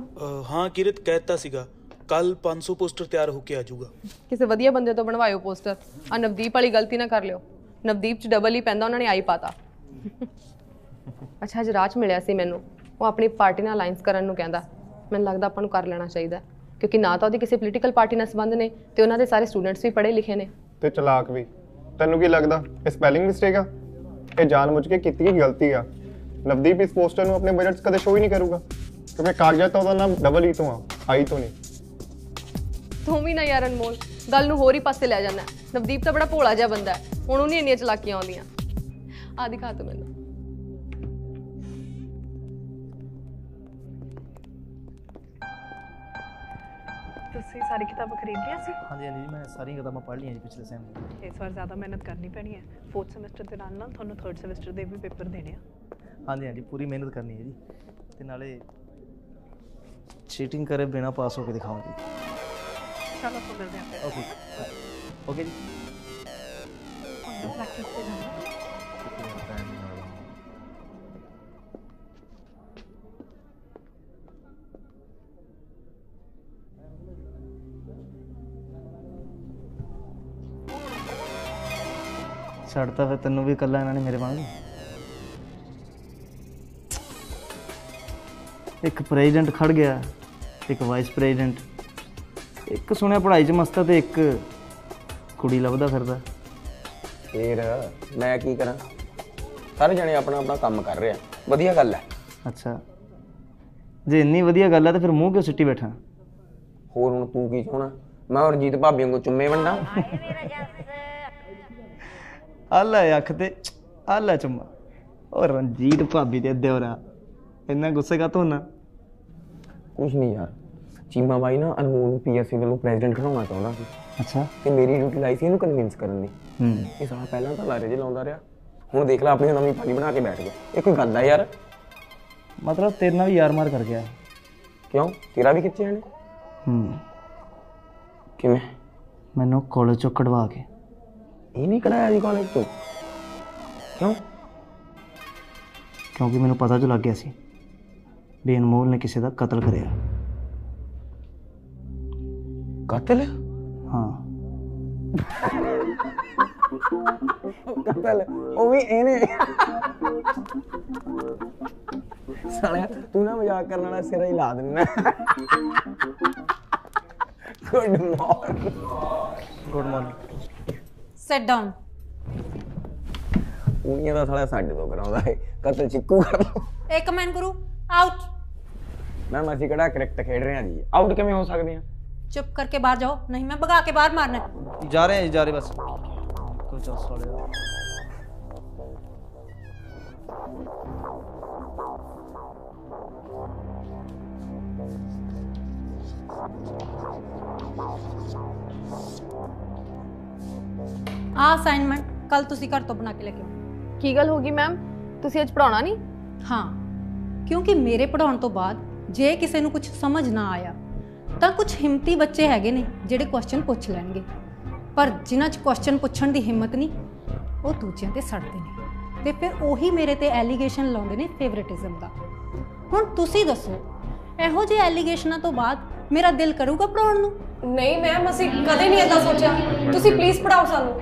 ਹਾਂ ਕਿਰਤ ਕਹਿਤਾ ਸੀਗਾ। ਕੱਲ 500 ਪੋਸਟਰ ਤਿਆਰ ਹੋ ਕੇ ਆ ਜਾਊਗਾ। ਕਿਸੇ ਵਧੀਆ ਬੰਦੇ ਤੋਂ ਬਣਵਾਇਓ ਪੋਸਟਰ। ਆ ਨਵਦੀਪ ਵਾਲੀ ਗਲਤੀ ਨਾ ਕਰ ਲਿਓ। ਨਵਦੀਪ ਚ ਡਬਲ ਹੀ ਪੈਂਦਾ ਉਹਨਾਂ ਨੇ ਆਈ ਪਾਤਾ। ਅੱਛਾ ਅੱਜ ਰਾਜ ਮਿਲਿਆ ਸੀ ਮੈਨੂੰ। ਉਹ ਆਪਣੀ ਪਾਰਟੀ ਨਾਲ ਅਲਾਈਅੰਸ ਕਰਨ ਨੂੰ ਕਹਿੰਦਾ। ਮੈਨੂੰ ਲੱਗਦਾ ਆਪਾਂ ਨੂੰ ਕਰ ਲੈਣਾ ਚਾਹੀਦਾ। ਕਿਉਂਕਿ ਨਾ ਤਾਂ ਉਹਦੀ ਕਿਸੇ ਪੋਲੀਟੀਕਲ ਪਾਰਟੀ ਨਾਲ ਸੰਬੰਧ ਨੇ ਤੇ ਉਹਨਾਂ ਦੇ ਸਾਰੇ ਸਟੂਡੈਂਟਸ ਵੀ ਪੜ੍ਹੇ ਲਿਖੇ ਨੇ। ਤੇ ਚਲਾਕ ਵੀ। ਤੈਨੂੰ ਕੀ ਲੱਗਦਾ? ਇਹ ਸਪੈਲਿੰਗ ਮਿਸਟੇਕ ਆ? ਇਹ ਜਾਣਬੁੱਝ ਕੇ ਕੀਤੀ ਗਈ ਗਲਤੀ ਆ? ਨਵਦੀਪ ਇਸ ਪੋਸਟਰ ਨੂੰ ਆਪਣੇ ਬਜਟ 'ਚ ਕਦੇ ਸ਼ੋ ਹੀ ਨਹੀਂ ਕਰੂਗਾ। ਕਿਉਂਕਿ ਕਾਗਜ਼ਾਤ ਤਾਂ ਉਹਦਾ ਨਾਮ ਡਬਲ ਹੀ ਤੋਂ ਆ ਆਈ ਤੋਂ ਨਹੀਂ। ਤੂੰ ਵੀ ਨਾ ਯਾਰ ਅਨਮੋਲ ਗੱਲ ਨੂੰ ਹੋਰ ਹੀ ਪਾਸੇ ਲੈ ਜਾਂਦਾ। ਨਵਦੀਪ ਤਾਂ ਬੜਾ ਭੋਲਾ ਜਿਹਾ ਬੰਦਾ ਹੈ। ਹੁਣ ਉਹਨੂੰ ਇੰਨੀਆਂ ਚਲਾਕੀਆਂ ਆਉਂਦੀਆਂ। ਆ ਦਿਖਾ ਤੂੰ ਮੈਨੂੰ। ਤੁਸੀਂ ਸਾਰੀ ਕਿਤਾਬਾਂ ਖਰੀਦ ਲਿਆ ਸੀ? ਹਾਂਜੀ ਹਾਂਜੀ ਜੀ ਮੈਂ ਸਾਰੀਆਂ ਕਿਤਾਬਾਂ ਪੜ੍ਹ ਲਈਆਂ ਜੀ ਪਿਛਲੇ ਸੈਮ ਇਸ ਵਾਰ ਜ਼ਿਆਦਾ ਮਿਹਨਤ ਕਰਨੀ ਪੈਣੀ ਹੈ। ਫੋਰਥ ਸਮੈਸਟਰ ਦੇ ਨਾਲ ਨਾਲ ਤੁਹਾਨੂੰ ਥਰਡ ਸਮੈਸਟਰ ਦੇ ਵੀ ਪੇਪਰ ਦੇਣੇ ਆ। ਹਾਂਜੀ ਹਾਂਜੀ ਪੂਰੀ ਮਿਹਨਤ ਕਰਨੀ ਹੈ ਜੀ। ਤੇ ਨਾਲੇ ਚੀਟਿੰਗ ਕਰੇ ਬਿਨਾ ਪਾਸ ਹੋ ਕੇ ਦਿਖਾਓ ਜੀ ਚਲੋ ਫਿਰ ਮਿਲਦੇ ਹਾਂ। ਓਕੇ ਓਕੇ ਜੀ। ਪ੍ਰੈਕਟਿਸ ਤੇ ਜਾਣਾ। ਛੱਡਤਾ ਫਿਰ ਤੈਨੂੰ ਵੀ ਇਕੱਲਾ ਇਹਨਾਂ ਨੇ ਮੇਰੇ ਵਾਂਗ ਇੱਕ ਪ੍ਰੈਜ਼ੀਡੈਂਟ ਖੜ ਗਿਆ ਇੱਕ ਵਾਈਸ ਪ੍ਰੈਜ਼ੀਡੈਂਟ। ਇੱਕ ਸੁਣਿਆ ਪੜ੍ਹਾਈ 'ਚ ਮਸਤ ਤੇ ਇੱਕ ਕੁੜੀ ਲੱਭਦਾ ਫਿਰਦਾ। ਫੇਰ ਮੈਂ ਕੀ ਕਰਾਂ? ਸਾਰੇ ਜਣੇ ਆਪਣਾ ਆਪਣਾ ਕੰਮ ਕਰ ਰਹੇ ਆ। ਵਧੀਆ ਗੱਲ ਹੈ। ਅੱਛਾ। ਜੇ ਇੰਨੀ ਵਧੀਆ ਗੱਲ ਹੈ ਤਾਂ ਫਿਰ ਮੂੰਹ ਕਿਉਂ ਸਿੱਟੀ ਬੈਠਾ? ਹੋਰ ਹੁਣ ਤੂੰ ਕੀ ਚਾਹਣਾ ਮੈਂ ਔਰ ਜੀਤ ਭਾਬੀਆਂ ਨੂੰ ਚੁੰਮੇ ਵੰਡਾਂ। ਆ ਲੈ ਅੱਖ ਤੇ ਆ ਲੈ ਚੁੰਮਾ। ਉਹ ਰਣਜੀਤ ਭਾਬੀ ਤੇ ਦਿਵਰਾ ਇੰਨਾ ਗੁੱਸੇ ਕਾ ਨਾ ਕੁਝ ਨਹੀਂ ਯਾਰ ਚੀਮਾ ਬਾਈ ਨਾ ਅਨਮੋਲ ਨੂੰ ਪੀਐਸਸੀ ਵੱਲੋਂ ਪ੍ਰੈਜ਼ੀਡੈਂਟ ਬਣਾਉਣਾ ਚਾਹੁੰਦਾ ਸੀ। ਅੱਛਾ। ਤੇ ਮੇਰੀ ਡਿਊਟੀ ਲਾਈ ਸੀ ਇਹਨੂੰ ਕਨਵਿੰਸ ਕਰਨ ਦੀ। ਹੂੰ। ਇਹ ਸਾਲ ਪਹਿਲਾਂ ਤਾਂ ਲਾਰੇ ਜੇ ਲਾਉਂਦਾ ਰਿਹਾ। ਹੁਣ ਦੇਖ ਲੈ ਆਪਣੀ ਨਵੀਂ ਪਾਲੀ ਬਣਾ ਕੇ ਬੈਠ ਗਿਆ। ਇਹ ਕੋਈ ਗੱਲ ਆ ਯਾਰ? ਮਤਲਬ ਤੇਰੇ ਨਾਲ ਵੀ ਯਾਰ ਮਾਰ ਕਰ ਗਿਆ। ਕਿਉਂ? ਤੇਰਾ ਵੀ ਖਿੱਚਿਆ ਨੇ ਹੂੰ। ਕਿਵੇਂ? ਮੈਨੂੰ ਕਾਲਜ ਚੋਂ ਕਢਵਾ ਕੇ। ਨਹੀਂ ਕਢਾਇਆ ਜੀ ਕਾਲਜ ਤੋਂ। ਕਿਉਂ? ਕਿਉਂਕਿ ਮੈਨੂੰ ਪਤਾ ਜੋ ਲੱਗ ਗਿਆ ਸੀ ਵੀ ਅਨਮੋਲ ਨੇ ਕਿਸੇ ਦਾ ਕਤਲ ਕਰਿਆ। ਕਤਲ? ਹਾਂ। ਕਤਲ ਉਹ ਵੀ ਇਹਨੇ। ਸਾਲਿਆ ਤੂੰ ਨਾ ਮਜ਼ਾਕ ਕਰਨ ਵਾਲਾ ਸਿਰਾ ਹੀ ਲਾ ਦਿੰਨਾ good morning good morning sit down ਉਹਨੀਆਂ ਦਾ ਸਾਲਿਆ ਸਾਡੇ ਤੋਂ ਕਰਾਉਂਦਾ ਹੈ ਕਤਲ ਚਿੱਕੂ ਕਰ ਲਓ ਇੱਕ ਮੈਨ ਗੁਰੂ ਆਊਟ ਮੈਮ ਅਸੀਂ ਕਿਹੜਾ ਕ੍ਰਿਕਟ ਖੇਡ ਰਹੇ ਹਾਂ ਜੀ? ਆਊਟ ਕਿਵੇਂ ਹੋ ਸਕਦੇ ਆ? ਚੁੱਪ ਕਰਕੇ ਬਾਹਰ ਜਾਓ। ਨਹੀਂ ਮੈਂ ਭਗਾ ਕੇ ਬਾਹਰ ਮਾਰਨਾ। ਹੈ। ਜਾ ਰਹੇ ਹਾਂ ਜੀ ਜਾ ਰਹੇ ਬਸ। ਕੋਈ ਚੱਲ ਸਾਲਿਆ। ਆਹ ਅਸਾਈਨਮੈਂਟ ਕੱਲ ਤੁਸੀਂ ਘਰ ਤੋਂ ਬਣਾ ਕੇ ਲੈ ਕੇ ਆਓ। ਕੀ ਗੱਲ ਹੋ ਗਈ ਮੈਮ ਤੁਸੀਂ ਅੱਜ ਪੜਾਉਣਾ ਨਹੀਂ? ਹਾਂ ਕਿਉਂਕਿ ਮੇਰੇ ਪੜਾਉਣ ਤੋਂ ਬਾਅਦ ਜੇ ਕਿਸੇ ਨੂੰ ਕੁਝ ਸਮਝ ਨਾ ਆਇਆ ਤਾਂ ਕੁਝ ਹਿੰਮਤੀ ਬੱਚੇ ਹੈਗੇ ਨੇ ਜਿਹੜੇ ਕੁਐਸਚਨ ਪੁੱਛ ਲੈਣਗੇ। ਪਰ ਜਿਨ੍ਹਾਂ 'ਚ ਕੁਐਸਚਨ ਪੁੱਛਣ ਦੀ ਹਿੰਮਤ ਨਹੀਂ ਉਹ ਦੂਜਿਆਂ ਤੇ ਸੜਦੇ ਨੇ। ਤੇ ਫਿਰ ਉਹੀ ਮੇਰੇ ਤੇ ਐਲੀਗੇਸ਼ਨ ਲਾਉਂਦੇ ਨੇ ਫੇਵਰਿਟਿਜ਼ਮ ਦਾ। ਹੁਣ ਤੁਸੀਂ ਦੱਸੋ ਇਹੋ ਜਿਹੇ ਐਲੀਗੇਸ਼ਨਾਂ ਤੋਂ ਬਾਅਦ ਮੇਰਾ ਦਿਲ ਕਰੂਗਾ ਪੜਾਉਣ ਨੂੰ? ਨਹੀਂ ਮੈਮ ਅਸੀਂ ਕਦੇ ਨਹੀਂ ਇਦਾਂ ਸੋਚਿਆ। ਤੁਸੀਂ ਪਲੀਜ਼ ਪੜਾਓ ਸਾਨੂੰ।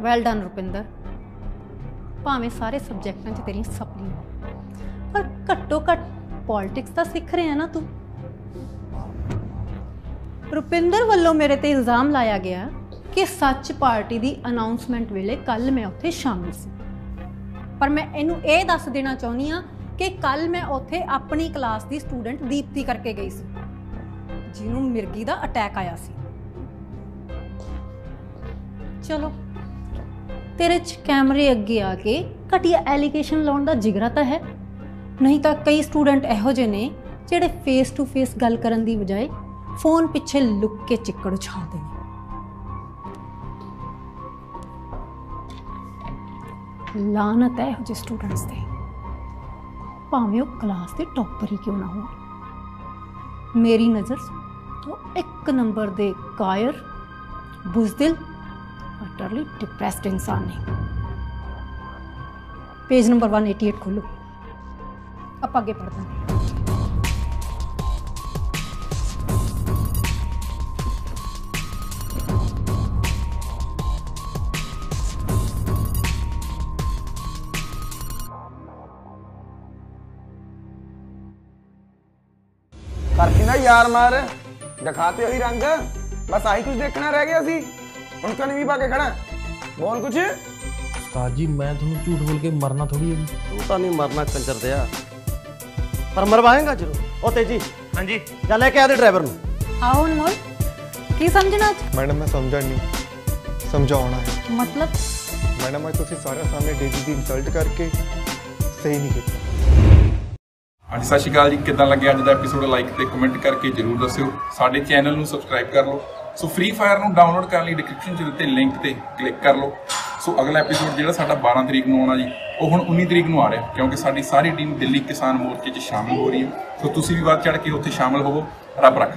Well done Rupinder. ਭਾਵੇਂ ਸਾਰੇ ਸਬਜੈਕਟਾਂ 'ਚ ਤੇਰੀਆਂ ਸਪਲੀਆਂ ਪਰ ਘੱਟੋ ਘੱਟ ਪੋਲਿਟਿਕਸ ਤਾਂ ਸਿੱਖ ਰਿਹਾ ਨਾ ਤੂੰ। ਰੁਪਿੰਦਰ ਵੱਲੋਂ ਮੇਰੇ ਤੇ ਇਲਜ਼ਾਮ ਲਾਇਆ ਗਿਆ ਕਿ ਸੱਚ ਪਾਰਟੀ ਦੀ ਅਨਾਉਂਸਮੈਂਟ ਵੇਲੇ ਕੱਲ ਮੈਂ ਉੱਥੇ ਸ਼ਾਮਿਲ ਸੀ। ਪਰ ਮੈਂ ਇਹਨੂੰ ਇਹ ਦੱਸ ਦੇਣਾ ਚਾਹੁੰਦੀ ਆ ਕਿ ਕੱਲ ਮੈਂ ਉੱਥੇ ਆਪਣੀ ਕਲਾਸ ਦੀ ਸਟੂਡੈਂਟ ਦੀਪਤੀ ਕਰਕੇ ਗਈ ਸੀ, ਜਿਹਨੂੰ ਮਿਰਗੀ ਦਾ ਅਟੈਕ ਆਇਆ ਸੀ। ਚਲੋ ਤੇਰੇ ਚ ਕੈਮਰੇ ਅੱਗੇ ਆ ਕੇ ਘਟੀਆ ਐਲੀਗੇਸ਼ਨ ਲਾਉਣ ਦਾ ਜਿਗਰਾ ਤਾਂ ਹੈ। ਨਹੀਂ ਤਾਂ ਕਈ ਸਟੂਡੈਂਟ ਇਹੋ ਜਿਹੇ ਨੇ ਜਿਹੜੇ ਫੇਸ ਟੂ ਫੇਸ ਗੱਲ ਕਰਨ ਦੀ ਬਜਾਏ ਫੋਨ ਪਿੱਛੇ ਲੁੱਕ ਕੇ ਚਿੱਕੜ ਉਛਾਲਦੇ ਨੇ। ਲਾਨਤ ਹੈ ਇਹੋ ਜਿਹੇ ਸਟੂਡੈਂਟਸ ਤੇ। ਭਾਵੇਂ ਉਹ ਕਲਾਸ ਦੇ ਟੌਪਰ ਹੀ ਕਿਉਂ ਨਾ ਹੋਣ। ਮੇਰੀ ਨਜ਼ਰ ਉਹ ਇੱਕ ਨੰਬਰ ਦੇ ਕਾਇਰ, ਬੁਜ਼ਦਿਲ ਅਟਰਲੀ ਡਿਪਰੈਸਡ ਇਨਸਾਨ ਨੇ ਪੇਜ ਨੰਬਰ 188 ਖੋਲੋ ਆਪਾਂ ਅੱਗੇ ਪੜ੍ਹਦੇ ਹਾਂ ਕਰਤੀ ਨਾ ਯਾਰ ਮਾਰ ਦਿਖਾਤੇ ਉਹੀ ਰੰਗ ਬਸ ਆਹੀ ਕੁਝ ਦੇਖਣਾ ਰਹਿ ਗਿਆ ਸੀ ਹੁਣ ਕਣ ਵੀ ਪਾ ਕੇ ਖੜਾ। ਬੋਲ ਕੁਝ ਉਸਤਾਦ ਜੀ ਮੈਂ ਤੁਹਾਨੂੰ ਝੂਠ ਬੋਲ ਕੇ ਮਰਨਾ ਥੋੜੀ ਹੈ ਤੂੰ ਤਾਂ ਨਹੀਂ ਮਰਨਾ ਕੰਜਰ ਦਿਆ। ਪਰ ਮਰਵਾਏਗਾ ਜ਼ਰੂਰ। ਉਹ ਤੇਜੀ ਹਾਂਜੀ। ਜਾ ਲੈ ਕੇ ਆ ਦੇ ਡਰਾਈਵਰ ਨੂੰ। ਆਓ ਅਨਮੋਲ ਕੀ ਸਮਝਣਾ ਅੱਜ? ਮੈਡਮ ਮੈਂ ਸਮਝਣ ਨਹੀਂ। ਸਮਝਾਉਣਾ ਹੈ। ਮਤਲਬ? ਮੈਡਮ ਅੱਜ ਤੁਸੀਂ ਸਾਰਿਆਂ ਸਾਹਮਣੇ ਡੇਜੀ ਦੀ ਇਨਸਲਟ ਕਰਕੇ ਸਹੀ ਨਹੀਂ ਕੀਤਾ। ਹਾਂਜੀ ਸਤਿ ਸ਼੍ਰੀ ਅਕਾਲ ਜੀ। ਕਿੱਦਾਂ ਲੱਗਿਆ ਅੱਜ ਦਾ ਐਪੀਸੋਡ ਲਾਈਕ ਤੇ ਕਮੈਂਟ ਕਰਕੇ ਜਰੂਰ ਦੱਸਿਓ। ਸਾਡੇ ਚੈਨਲ ਨੂੰ ਸਬਸਕ੍ਰਾਈਬ ਕਰ ਲਓ। ਸੋ ਫ੍ਰੀ ਫਾਇਰ ਨੂੰ ਡਾਊਨਲੋਡ ਕਰਨ ਲਈ ਡਿਸਕ੍ਰਿਪਸ਼ਨ 'ਚ ਦਿੱਤੇ ਲਿੰਕ ਤੇ ਕਲਿੱਕ ਕਰ ਲਓ। ਸੋ ਅਗਲਾ ਐਪੀਸੋਡ ਜਿਹੜਾ ਸਾਡਾ 12 ਤਰੀਕ ਨੂੰ ਆਉਣਾ ਜੀ, ਉਹ ਹੁਣ 19 ਤਰੀਕ ਨੂੰ ਆ ਰਿਹਾ, ਕਿਉਂਕਿ ਸਾਡੀ ਸਾਰੀ ਟੀਮ ਦਿੱਲੀ ਕਿਸਾਨ ਮੋਰਚੇ 'ਚ ਸ਼ਾਮਲ ਹੋ ਰਹੀ ਹੈ। ਸੋ ਤੁਸੀਂ ਵੀ ਵੱਧ ਚੜ ਕੇ ਉੱਥੇ ਸ਼ਾਮਲ ਹੋਵੋ, ਰੱਬ ਰੱਖ।